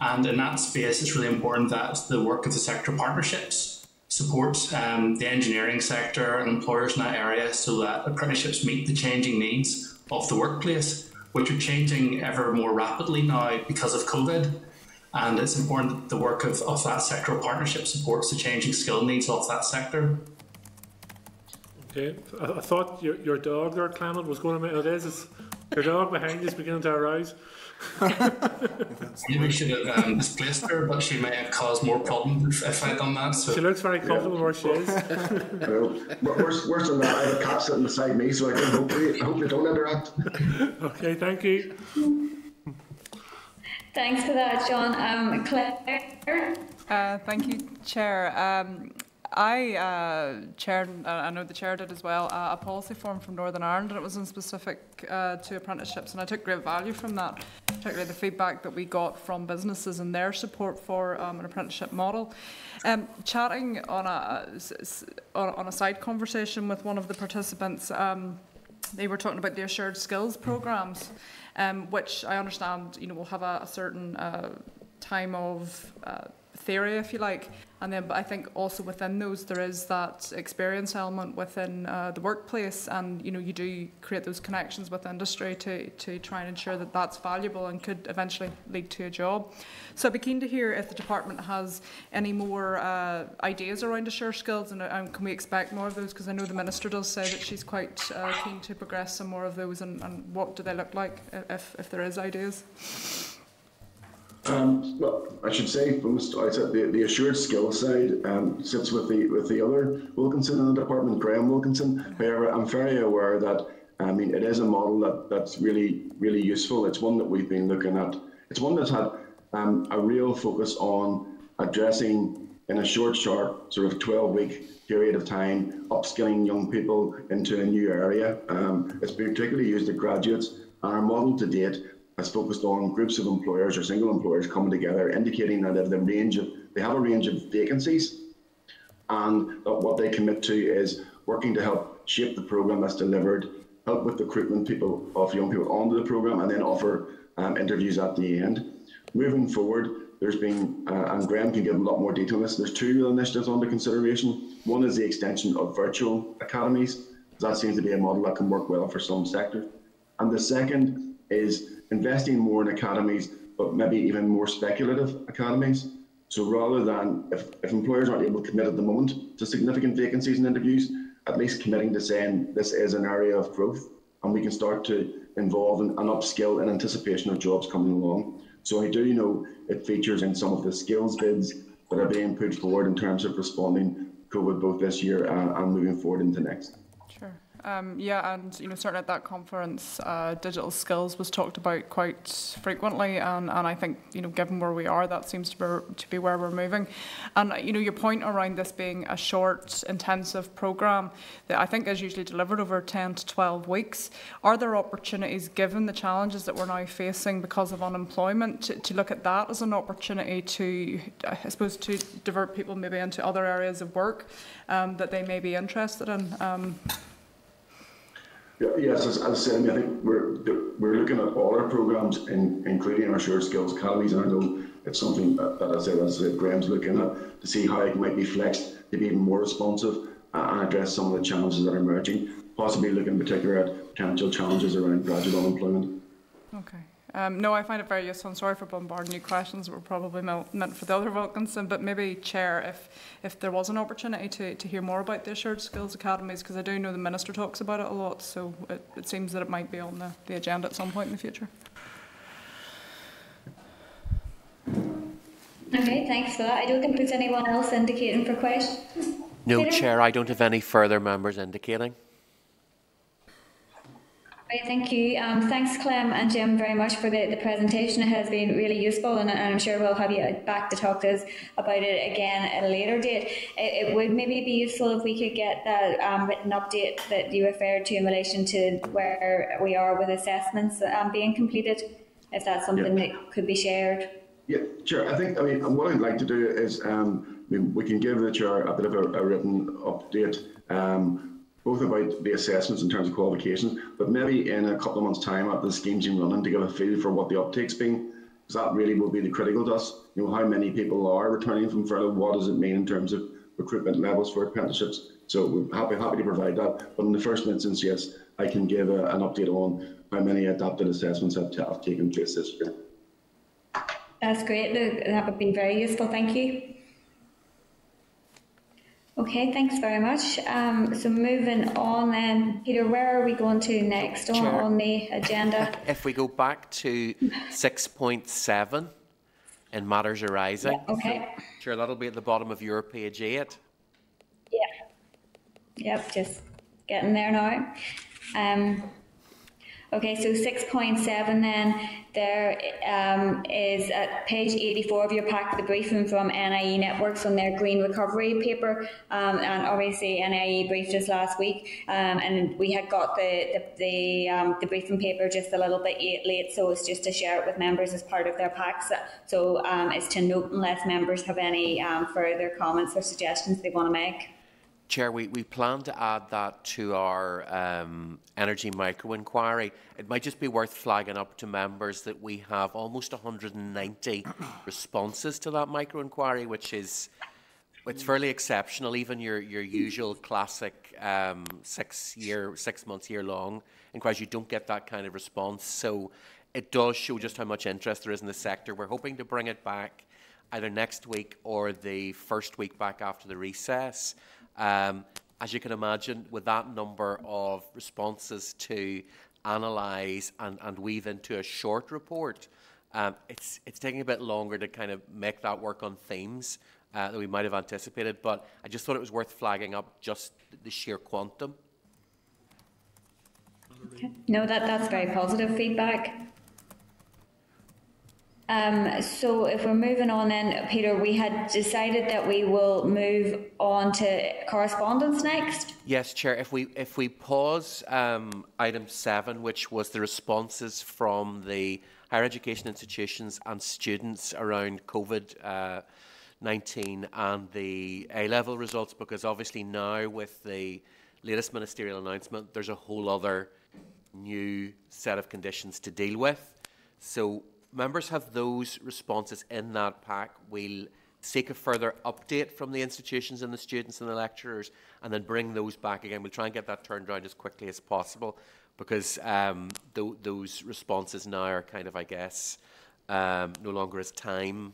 And in that space, it's really important that the work of the sector partnerships support um, the engineering sector and employers in that area so that apprenticeships meet the changing needs of the workplace, which are changing ever more rapidly now because of COVID. And it's important that the work of, of that sectoral partnership supports the changing skill needs of that sector. Okay, I, thought your, your dog there, Clement, was going to make it is. It's, your dog behind is beginning to arouse. Maybe we should have um, displaced her, but she may have caused more problems if I'd done that. So. She looks very comfortable yeah. where she is. well, worse, worse than that, I have a cat sitting beside me, so I can hopefully, I hope they don't interact. okay, thank you. Thanks for that, John. Um, Claire? Uh, thank you, Chair. Um, I uh, chaired, uh, I know the chair did as well, uh, a policy forum from Northern Ireland, and it was in specific uh, to apprenticeships, and I took great value from that, particularly the feedback that we got from businesses and their support for um, an apprenticeship model. Um, chatting on a, on a side conversation with one of the participants, um, they were talking about the assured skills programs, um, which I understand, you know, will have a, a certain uh, time of uh, theory, if you like. And then, but I think also within those, there is that experience element within uh, the workplace, and you know, you do create those connections with industry to to try and ensure that that's valuable and could eventually lead to a job. So I'd be keen to hear if the department has any more uh, ideas around Assured Skills, and um, can we expect more of those? Because I know the minister does say that she's quite uh, keen to progress some more of those, and, and what do they look like if if there is ideas? Um, well, I should say from the start, the, the assured skill side um, sits with the with the other Wilkinson in the department, Graham Wilkinson. However, I'm very aware that I mean it is a model that, that's really really useful. It's one that we've been looking at. It's one that's had um, a real focus on addressing in a short, sharp sort of 12 week period of time, upskilling young people into a new area. Um, it's been particularly used at graduates. Our model to date has focused on groups of employers or single employers coming together, indicating that the range of they have a range of vacancies, and that what they commit to is working to help shape the program that's delivered, help with recruitment people of young people onto the program, and then offer um, interviews at the end. Moving forward, there's been, uh, and Graham can give a lot more detail on this. There's two real initiatives under consideration. One is the extension of virtual academies. That seems to be a model that can work well for some sectors. And the second is investing more in academies, but maybe even more speculative academies. So rather than if, if employers aren't able to commit at the moment to significant vacancies and interviews, at least committing to saying this is an area of growth and we can start to involve and, and upskill in anticipation of jobs coming along. So I do know it features in some of the skills bids that are being put forward in terms of responding COVID both this year and, and moving forward into next. Um, yeah, and you know, certainly at that conference, uh, digital skills was talked about quite frequently, and, and I think you know, given where we are, that seems to be, to be where we're moving. And you know, your point around this being a short, intensive program that I think is usually delivered over 10 to 12 weeks. Are there opportunities, given the challenges that we're now facing because of unemployment, to, to look at that as an opportunity to, I suppose, to divert people maybe into other areas of work um, that they may be interested in? Um, Yes, as, as I said, I, mean, I think we're we're looking at all our programs, in, including our assured skills academies, and I know it's something that, that I said, as I said, Graham's looking at to see how it might be flexed to be even more responsive and address some of the challenges that are emerging. Possibly looking in particular at potential challenges around graduate unemployment. Okay. Um, no, I find it very useful. I'm sorry for bombarding you questions that were probably meant for the other Wilkinson, but maybe, Chair, if, if there was an opportunity to, to hear more about the Assured Skills Academies, because I do know the Minister talks about it a lot, so it, it seems that it might be on the, the agenda at some point in the future. Okay, thanks for that. I don't think there's anyone else indicating for questions. No, Chair, I don't have any further members indicating. Right, thank you. Um, thanks, Clem and Jim, very much for the, the presentation. It has been really useful, and, and, I'm sure we'll have you back to talk to us about it again at a later date. It, it would maybe be useful if we could get that um, written update that you referred to in relation to where we are with assessments um, being completed, if that's something yeah. that could be shared. Yeah, sure. I think, I mean, what I'd like to do is um, we, we can give the chair a bit of a, a written update. Um, both about the assessments in terms of qualifications, but maybe in a couple of months' time after the scheme's been running to get a feel for what the uptake's been, because that really will be the critical to us. You know, how many people are returning from furlough, what does it mean in terms of recruitment levels for apprenticeships? So we're happy, happy to provide that. But in the first instance, yes, I can give a, an update on how many adapted assessments have, have taken place this year. That's great. That would be very useful. Thank you. Okay, thanks very much. Um, so moving on then, Peter, where are we going to next on, on the agenda? If we go back to 6.7 in matters arising. Yeah, okay. Sure, that'll be at the bottom of your page 8. Yeah. Yep, just getting there now. Um, Okay, so 6.7 then, there um, is at page 84 of your pack the briefing from NIE Networks on their green recovery paper. Um, and obviously, NIE briefed us last week, um, and we had got the the, the, um, the, briefing paper just a little bit late, so it's just to share it with members as part of their packs. So um, it's to note unless members have any um, further comments or suggestions they want to make. Chair, we, we plan to add that to our um, energy micro inquiry. It might just be worth flagging up to members that we have almost 190 responses to that micro inquiry, which is it's fairly exceptional. Even your your usual classic um, six year six months year long inquiries, you don't get that kind of response. So it does show just how much interest there is in the sector. We're hoping to bring it back either next week or the first week back after the recess. Um, as you can imagine, with that number of responses to analyse and, and weave into a short report, um, it's, it's taking a bit longer to kind of make that work on themes uh, that we might have anticipated. But I just thought it was worth flagging up just the sheer quantum. Okay. No, that, that's very positive feedback. Um, so if we're moving on then, Peter, we had decided that we will move on to correspondence next. Yes, Chair. If we if we pause um, item seven, which was the responses from the higher education institutions and students around COVID. Uh, 19 and the A level results because obviously now with the latest ministerial announcement there's a whole other new set of conditions to deal with. So members have those responses in that pack, we'll seek a further update from the institutions and the students and the lecturers and then bring those back again. We'll try and get that turned around as quickly as possible because um, th those responses now are kind of, I guess, um, no longer as time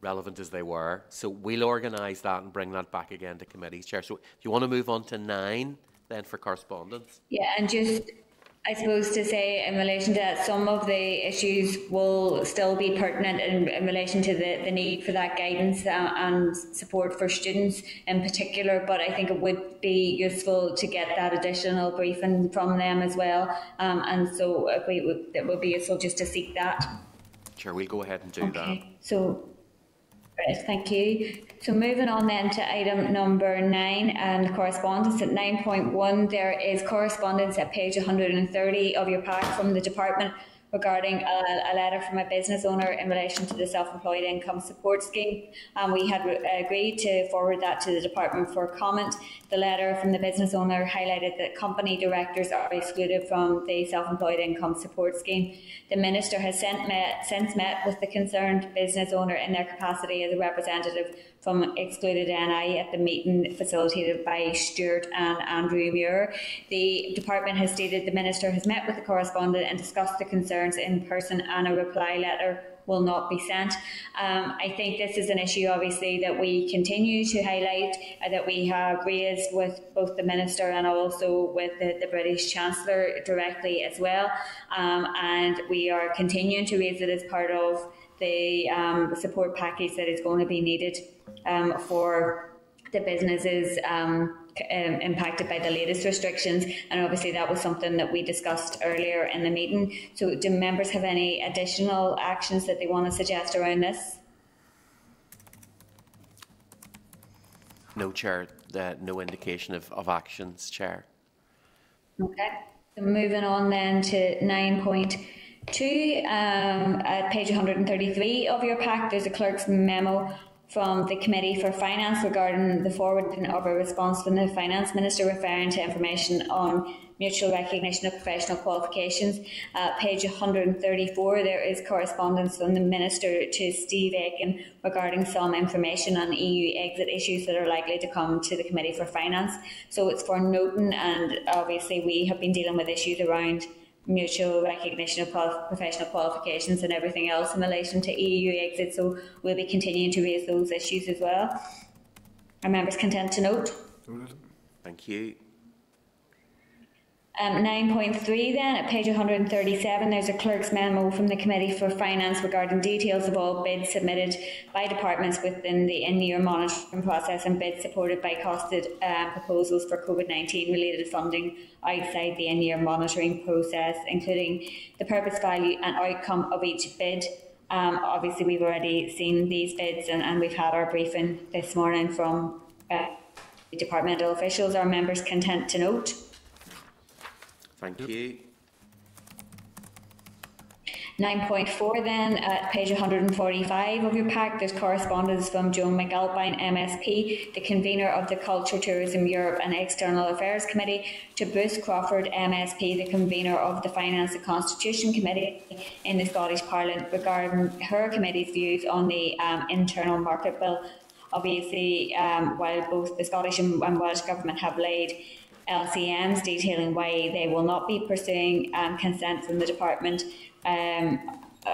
relevant as they were. So we'll organise that and bring that back again to committees, Chair. So if you want to move on to nine then for correspondence. Yeah, and just I suppose to say in relation to that, some of the issues will still be pertinent in, in relation to the, the need for that guidance uh, and support for students in particular, but I think it would be useful to get that additional briefing from them as well. Um, and so if we, it would be useful just to seek that. Sure, we'll go ahead and do okay. that. So Right, thank you. So moving on then to item number nine and correspondence at 9.1, there is correspondence at page 130 of your pack from the department regarding a, a, letter from a business owner in relation to the self-employed income support scheme. And we had uh, agreed to forward that to the department for comment. The letter from the business owner highlighted that company directors are excluded from the self-employed income support scheme. The minister has sent met, since met with the concerned business owner in their capacity as a representative from excluded NI at the meeting facilitated by Stuart and Andrew Muir. The department has stated the minister has met with the correspondent and discussed the concerns in person and a reply letter will not be sent. Um, I think this is an issue, obviously, that we continue to highlight, uh, that we have raised with both the Minister and also with the, the British Chancellor directly as well. Um, and we are continuing to raise it as part of the um, support package that is going to be needed um, for the businesses um, um, impacted by the latest restrictions. And obviously, that was something that we discussed earlier in the meeting. So, do members have any additional actions that they want to suggest around this? No, Chair. Uh, no indication of, of actions, Chair. Okay. So moving on then to 9.2, um, at page 133 of your pack, there's a clerk's memo from the Committee for Finance regarding the forwarding of a response from the Finance Minister referring to information on mutual recognition of professional qualifications. Uh, page 134, there is correspondence from the Minister to Steve Aiken regarding some information on EU exit issues that are likely to come to the Committee for Finance. So it's for noting, and obviously we have been dealing with issues around mutual recognition of professional qualifications and everything else in relation to EU exit. So we'll be continuing to raise those issues as well. Are members content to note? Thank you. Um, 9.3 then, at page 137, there's a clerk's memo from the Committee for Finance regarding details of all bids submitted by departments within the in-year monitoring process and bids supported by costed um, proposals for COVID-19 related funding outside the in-year monitoring process, including the purpose, value and outcome of each bid. Um, obviously, we've already seen these bids and, and we've had our briefing this morning from uh, departmental officials. Our members content to note? Thank you. 9.4 then, at page 145 of your pack, there's correspondence from Joan McAlpine, MSP, the convener of the Culture, Tourism, Europe and External Affairs Committee, to Bruce Crawford, MSP, the convener of the Finance and Constitution Committee in the Scottish Parliament, regarding her committee's views on the um, internal market bill. Obviously, um, while both the Scottish and Welsh Government have laid LCMs detailing why they will not be pursuing um, consent from the department um,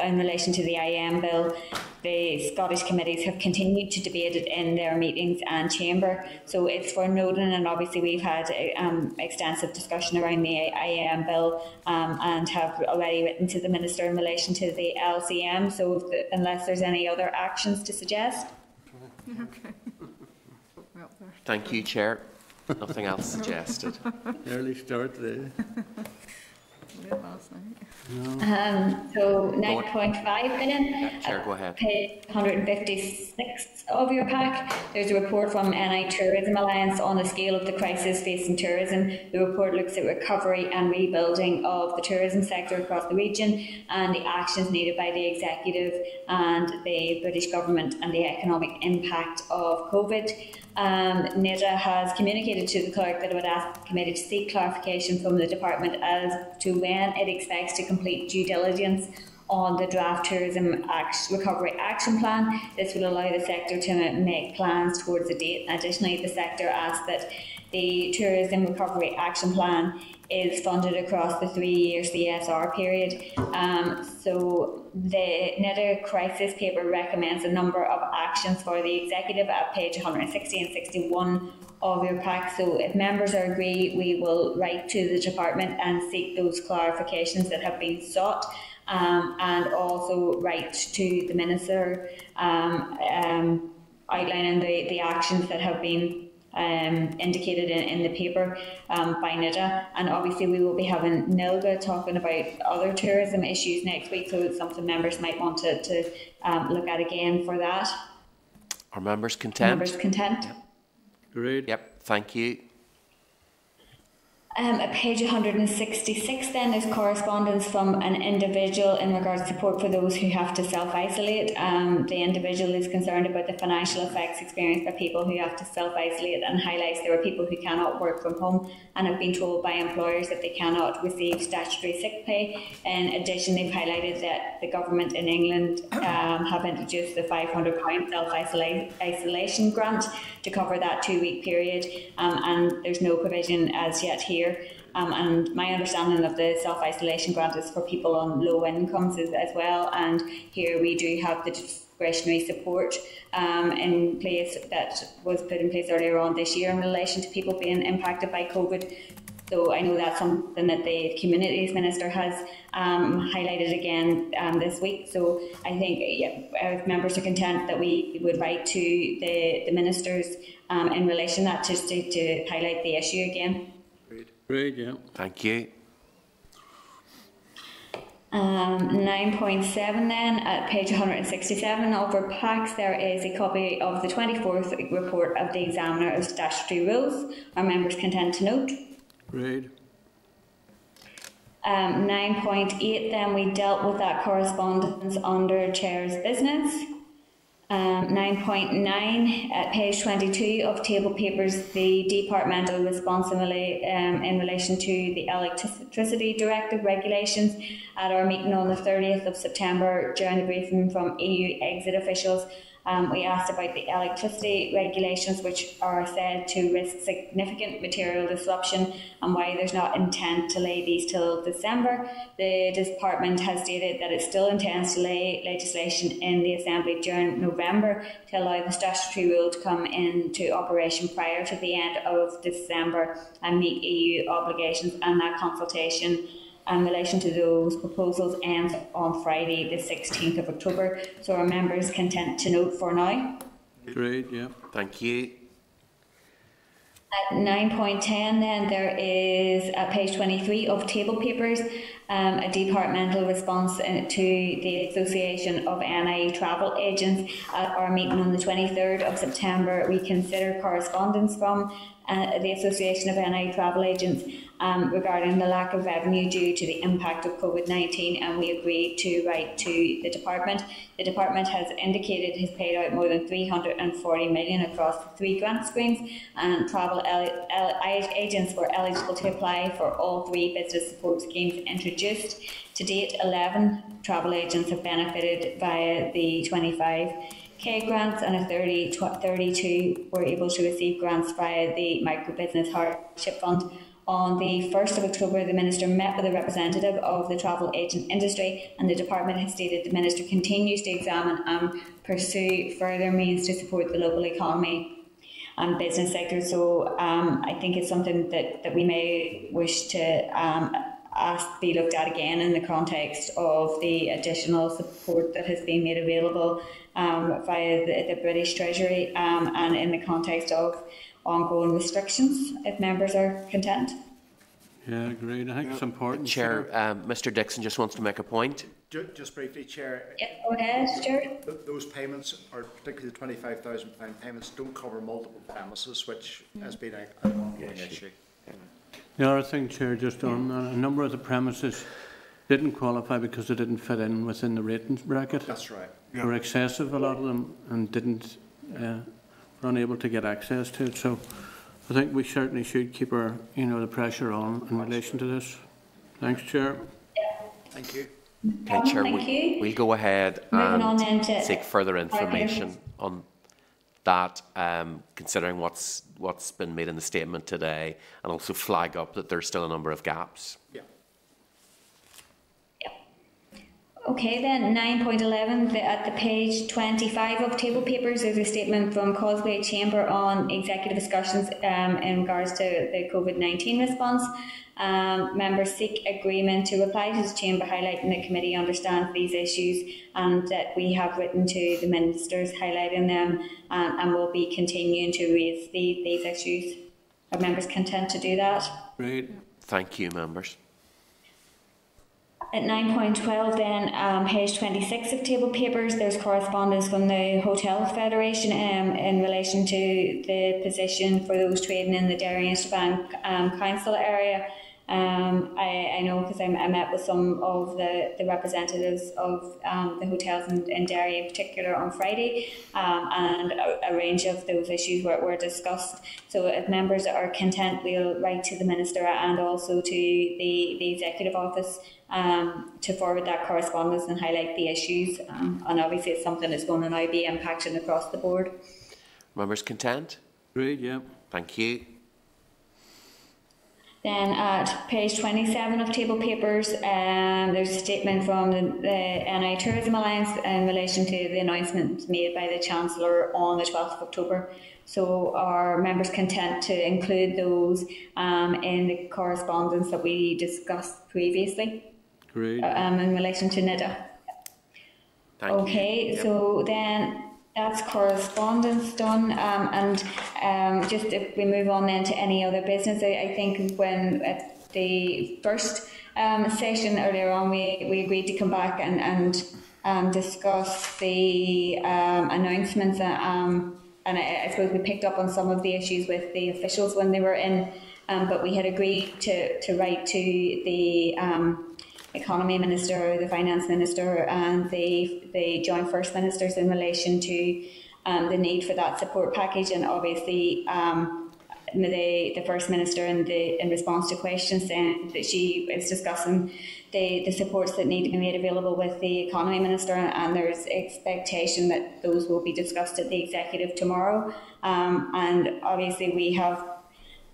in relation to the IM bill. The Scottish committees have continued to debate it in their meetings and chamber, so it's for noting. And obviously, we've had um, extensive discussion around the IM bill um, and have already written to the minister in relation to the LCM. So, the, unless there's any other actions to suggest. Okay. Thank you, Chair. Nothing else suggested. Early start there. Late last night. Um, so 9.5 million. Chair, go ahead. Page 156 of your pack. There's a report from NI Tourism Alliance on the scale of the crisis facing tourism. The report looks at recovery and rebuilding of the tourism sector across the region and the actions needed by the executive and the British government and the economic impact of COVID. Um, NITA has communicated to the clerk that it would ask the committee to seek clarification from the department as to when it expects to complete due diligence on the draft tourism recovery action plan. This will allow the sector to make plans towards the date. Additionally, the sector asked that the tourism recovery action plan is funded across the three-year CSR period. Um, so the NITA crisis paper recommends a number of actions for the executive at page 160 and 61 of your pack. So if members are agree, we will write to the department and seek those clarifications that have been sought. Um, and also write to the minister um, um, outlining the, the actions that have been um, indicated in, in the paper um, by NITA. And obviously, we will be having Nilga talking about other tourism issues next week, so it's something members might want to, to um, look at again for that. Are members content? Members content? Great. Yep, thank you. Um, at page 166 then is correspondence from an individual in regards to support for those who have to self-isolate. Um, the individual is concerned about the financial effects experienced by people who have to self-isolate and highlights there are people who cannot work from home and have been told by employers that they cannot receive statutory sick pay. In addition, they've highlighted that the government in England um, have introduced the £500 self-isolation grant to cover that two-week period um, and there's no provision as yet here Um, and my understanding of the self isolation grant is for people on low incomes as, as well. And here we do have the discretionary support um, in place that was put in place earlier on this year in relation to people being impacted by COVID. So I know that's something that the Communities Minister has um, highlighted again um, this week. So I think yeah, members are content that we would write to the, the ministers um, in relation to that just to, to highlight the issue again. Great, yeah. Thank you. Um, 9.7 then, at page 167 of our packs, there is a copy of the 24th report of the Examiner of Statutory Rules. Our members content to note. Great. Um, 9.8 then, we dealt with that correspondence under Chair's business. Um, 9.9 at page 22 of table papers, the departmental responsibility um, in relation to the electricity directive regulations at our meeting on the 30th of September during the briefing from EU exit officials. Um, we asked about the electricity regulations, which are said to risk significant material disruption, and why there's not intent to lay these till December. The department has stated that it still intends to lay legislation in the Assembly during November to allow the statutory rule to come into operation prior to the end of December and meet EU obligations, and that consultation in relation to those proposals ends on Friday, the 16th of October. So our members content to note for now. Great, yeah. Thank you. At 9.10 then there is at page 23 of table papers um, a departmental response uh, to the Association of NI Travel Agents at our meeting on the 23rd of September we consider correspondence from uh, the Association of NI Travel Agents um, regarding the lack of revenue due to the impact of COVID-19 and we agreed to write to the department. The department has indicated it has paid out more than 340 million across the three grant schemes and travel agents were eligible to apply for all three business support schemes introduced. To date, 11 travel agents have benefited via the 25 K grants and a 30, 32 were able to receive grants via the Micro Business Hardship Fund. On the 1st of October, the Minister met with a representative of the travel agent industry, and the department has stated the Minister continues to examine and pursue further means to support the local economy and business sector. So um, I think it's something that, that we may wish to um, ask be looked at again in the context of the additional support that has been made available um, via the, the British Treasury um, and in the context of ongoing restrictions, if members are content. Yeah, great. I think it's important. Chair, um, Mr Dickson just wants to make a point. Just briefly, Chair. Yeah, go ahead, Chair. Those payments, or particularly the £25,000 payments, don't cover multiple premises, which has been a, an ongoing issue. The other thing, Chair, just on that, a number of the premises didn't qualify because they didn't fit in within the rating bracket. That's right. They were excessive, a lot of them, and didn't, uh, were unable to get access to it. So I think we certainly should keep our, you know, the pressure on in relation to this. Thanks, Chair. Thank you. Okay, Chair, Thank we, you. we'll go ahead Moving and to- seek further information on that, um, considering what's what's been made in the statement today, and also flag up that there's still a number of gaps. Yeah. Okay, then 9.11, the, at the page 25 of table papers, there's a statement from Causeway Chamber on executive discussions um, in regards to the COVID 19 response. Um, members seek agreement to reply to the Chamber highlighting the committee understands these issues and that we have written to the ministers highlighting them um, and will be continuing to raise the, these issues. Are members content to do that? Great. Thank you, members. At 9.12 then, um, page 26 of table papers, there's correspondence from the Hotel Federation um, in relation to the position for those trading in the Derry and Strabane um, Council area. Um, I, I know because I, I met with some of the, the representatives of um, the hotels in, in Derry in particular on Friday, um, and a, a range of those issues were, were discussed. So if members are content, we'll write to the Minister and also to the, the Executive Office um, to forward that correspondence and highlight the issues. Um, and obviously it's something that's going to now be impacting across the board. Members content? Great, yeah. Thank you. Then at page 27 of table papers, um, there's a statement from the, the NI Tourism Alliance in relation to the announcement made by the Chancellor on the 12th of October. So are members content to include those um, in the correspondence that we discussed previously Great. um, in relation to NITA? Thank okay. Yep. so then that's correspondence done, um, and um, just if we move on then to any other business, I, I think when at the first um, session earlier on, we, we agreed to come back and, and um, discuss the um, announcements, uh, um, and I, I suppose we picked up on some of the issues with the officials when they were in, um, but we had agreed to, to write to the um, economy minister, the finance minister, and the the joint first ministers in relation to um, the need for that support package, and obviously. Um, the, the First Minister in, the, in response to questions saying that she is discussing the, the supports that need to be made available with the Economy Minister and there's expectation that those will be discussed at the Executive tomorrow. Um, and obviously we have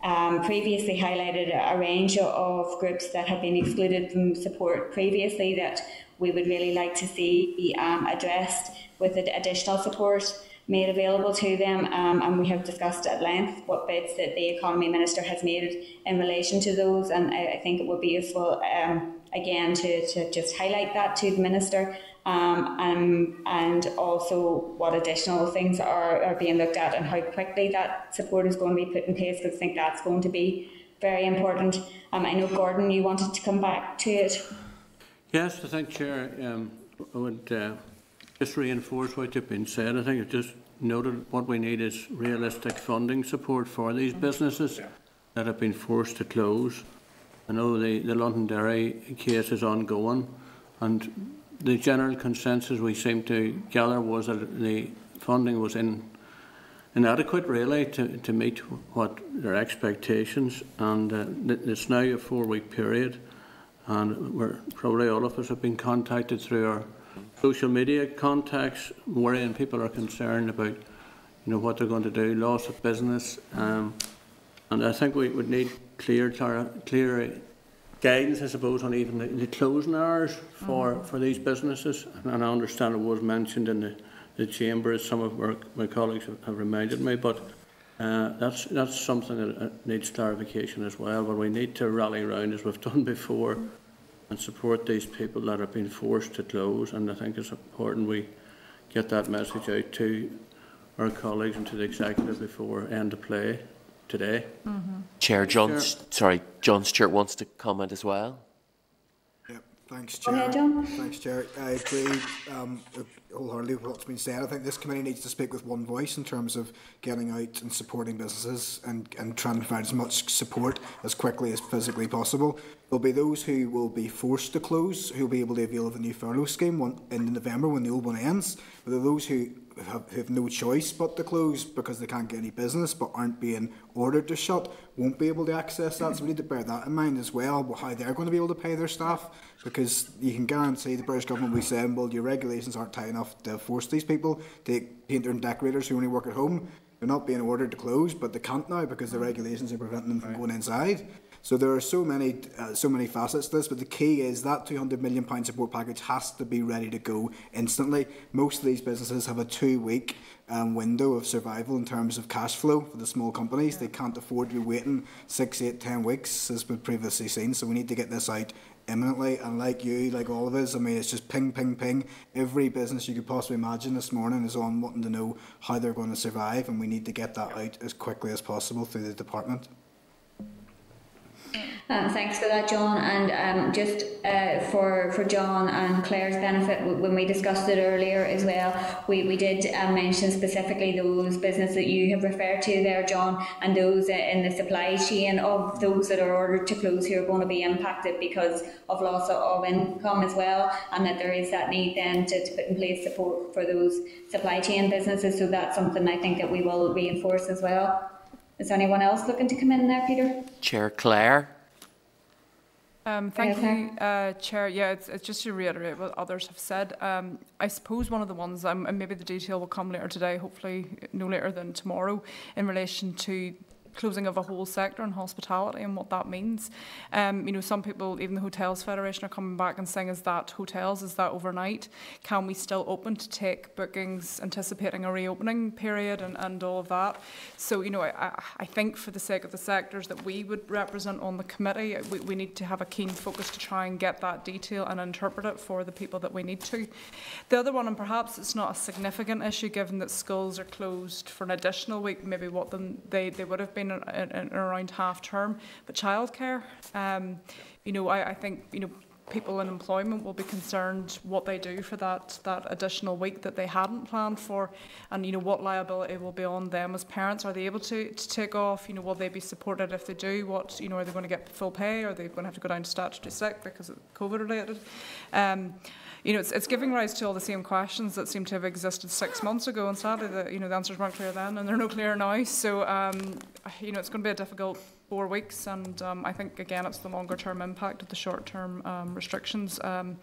um, previously highlighted a range of groups that have been excluded from support previously that we would really like to see um, addressed with additional support made available to them. Um, and we have discussed at length what bids that the economy minister has made in relation to those. And I, I think it would be useful um, again to, to just highlight that to the minister um, um, and also what additional things are, are being looked at and how quickly that support is going to be put in place because I think that's going to be very important. Um, I know Gordon you wanted to come back to it. Yes, I think Chair um, I would uh, just reinforce what you've been said. I think it just noted what we need is realistic funding support for these businesses that have been forced to close. I know the, the Londonderry case is ongoing, and the general consensus we seem to gather was that the funding was in, inadequate, really, to, to meet what their expectations. And uh, it's now a four-week period, and we're probably all of us have been contacted through our social media contacts, worrying people are concerned about, you know, what they're going to do, loss of business, um, and I think we would need clear, clear guidance, I suppose, on even the, the closing hours for, mm -hmm. for these businesses. And I understand it was mentioned in the, the chamber, as some of our, my colleagues have, have reminded me, but uh, that's that's something that uh, needs clarification as well. But we need to rally around, as we've done before, and support these people that have been forced to close. And I think it's important we get that message out to our colleagues and to the executive before end of play today. Mm -hmm. Chair John, sorry, John Stewart wants to comment as well. Thanks, Chair. Ahead, John. Thanks, Chair. I agree um, wholeheartedly with what's been said. I think this committee needs to speak with one voice in terms of getting out and supporting businesses and, and trying to provide as much support as quickly as physically possible. There'll be those who will be forced to close, who will be able to avail of the new furlough scheme in November when the old one ends. But there are those who have, have no choice but to close because they can't get any business but aren't being ordered to shut, won't be able to access that. So we need to bear that in mind as well, how they're going to be able to pay their staff because you can guarantee the British government will be saying, well, your regulations aren't tight enough to force these people, take painter and decorators who only work at home. They're not being ordered to close, but they can't now because the regulations are preventing them from going inside. So there are so many, uh, so many facets to this, but the key is that 200 million pound support package has to be ready to go instantly. Most of these businesses have a two-week um, window of survival in terms of cash flow for the small companies. Yeah. They can't afford to be waiting six, eight, ten weeks, as we've previously seen. So we need to get this out imminently. And like you, like all of us, I mean, it's just ping, ping, ping. Every business you could possibly imagine this morning is on wanting to know how they're going to survive, and we need to get that out as quickly as possible through the department. Um, thanks for that, John. And um, just uh, for for John and Claire's benefit, when we discussed it earlier as well, we, we did um, mention specifically those businesses that you have referred to there, John, and those in the supply chain of those that are ordered to close who are going to be impacted because of loss of income as well, and that there is that need then to, to put in place support for those supply chain businesses. So that's something I think that we will reinforce as well. Is anyone else looking to come in there, Peter? Chair Claire. Um, thank you, uh, Chair. Yeah, it's, it's, just to reiterate what others have said. Um, I suppose one of the ones, um, and maybe the detail will come later today, hopefully no later than tomorrow, in relation to closing of a whole sector in hospitality and what that means. Um, you know, some people, even the Hotels Federation, are coming back and saying, is that hotels, is that overnight? Can we still open to take bookings, anticipating a reopening period and, and all of that? So, you know, I, I think for the sake of the sectors that we would represent on the committee, we, we need to have a keen focus to try and get that detail and interpret it for the people that we need to. The other one, and perhaps it's not a significant issue given that schools are closed for an additional week, maybe what they, they would have been in, in, in around half term. But childcare, um, you know, I, I think, you know, people in employment will be concerned what they do for that that additional week that they hadn't planned for and you know what liability will be on them. As parents are they able to, to take off you know will they be supported if they do? What you know are they going to get full pay? Are they going to have to go down to statutory sick because of covid related um you know, it's, it's giving rise to all the same questions that seem to have existed six months ago, and sadly, the, you know, the answers weren't clear then, and they're no clearer now. So, um, you know, it's going to be a difficult four weeks, and um, I think again it's the longer term impact of the short term um, restrictions. Um,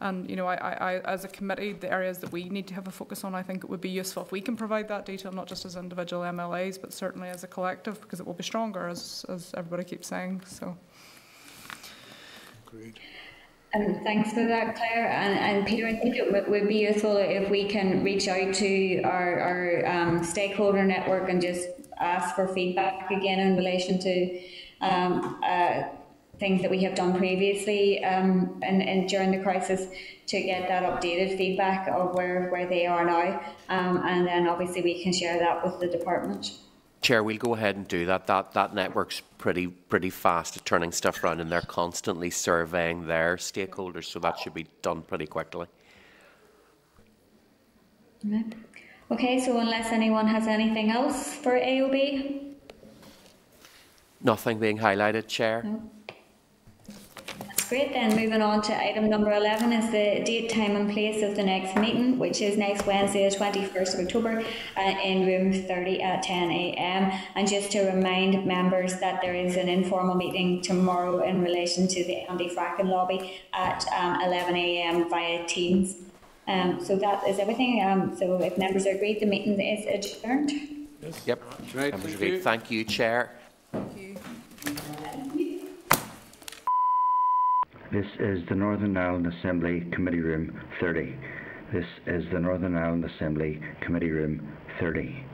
and you know, I, I, as a committee, the areas that we need to have a focus on, I think it would be useful if we can provide that detail, not just as individual MLAs, but certainly as a collective, because it will be stronger, as, as everybody keeps saying. So. Agreed. Um, thanks for that, Claire. And, and Peter, I think it would be useful if we can reach out to our, our um, stakeholder network and just ask for feedback again in relation to um, uh, things that we have done previously um, and, and during the crisis to get that updated feedback of where, where they are now. Um, and then obviously we can share that with the department. Chair, we'll go ahead and do that. That that network's pretty pretty fast at turning stuff around, and they're constantly surveying their stakeholders, so that should be done pretty quickly. Okay, so unless anyone has anything else for AOB? Nothing being highlighted, Chair. No. Great, then moving on to item number 11 is the date, time and place of the next meeting, which is next Wednesday, the 21st of October uh, in room 30 at 10am. And just to remind members that there is an informal meeting tomorrow in relation to the anti-fracking lobby at um, 11am via Teams. Um, so that is everything. Um, so if members are agreed, the meeting is adjourned. Yes. Yep. Right, Members thank you. Thank you, Chair. Thank you. This is the Northern Ireland Assembly Committee Room 30. This is the Northern Ireland Assembly Committee Room 30.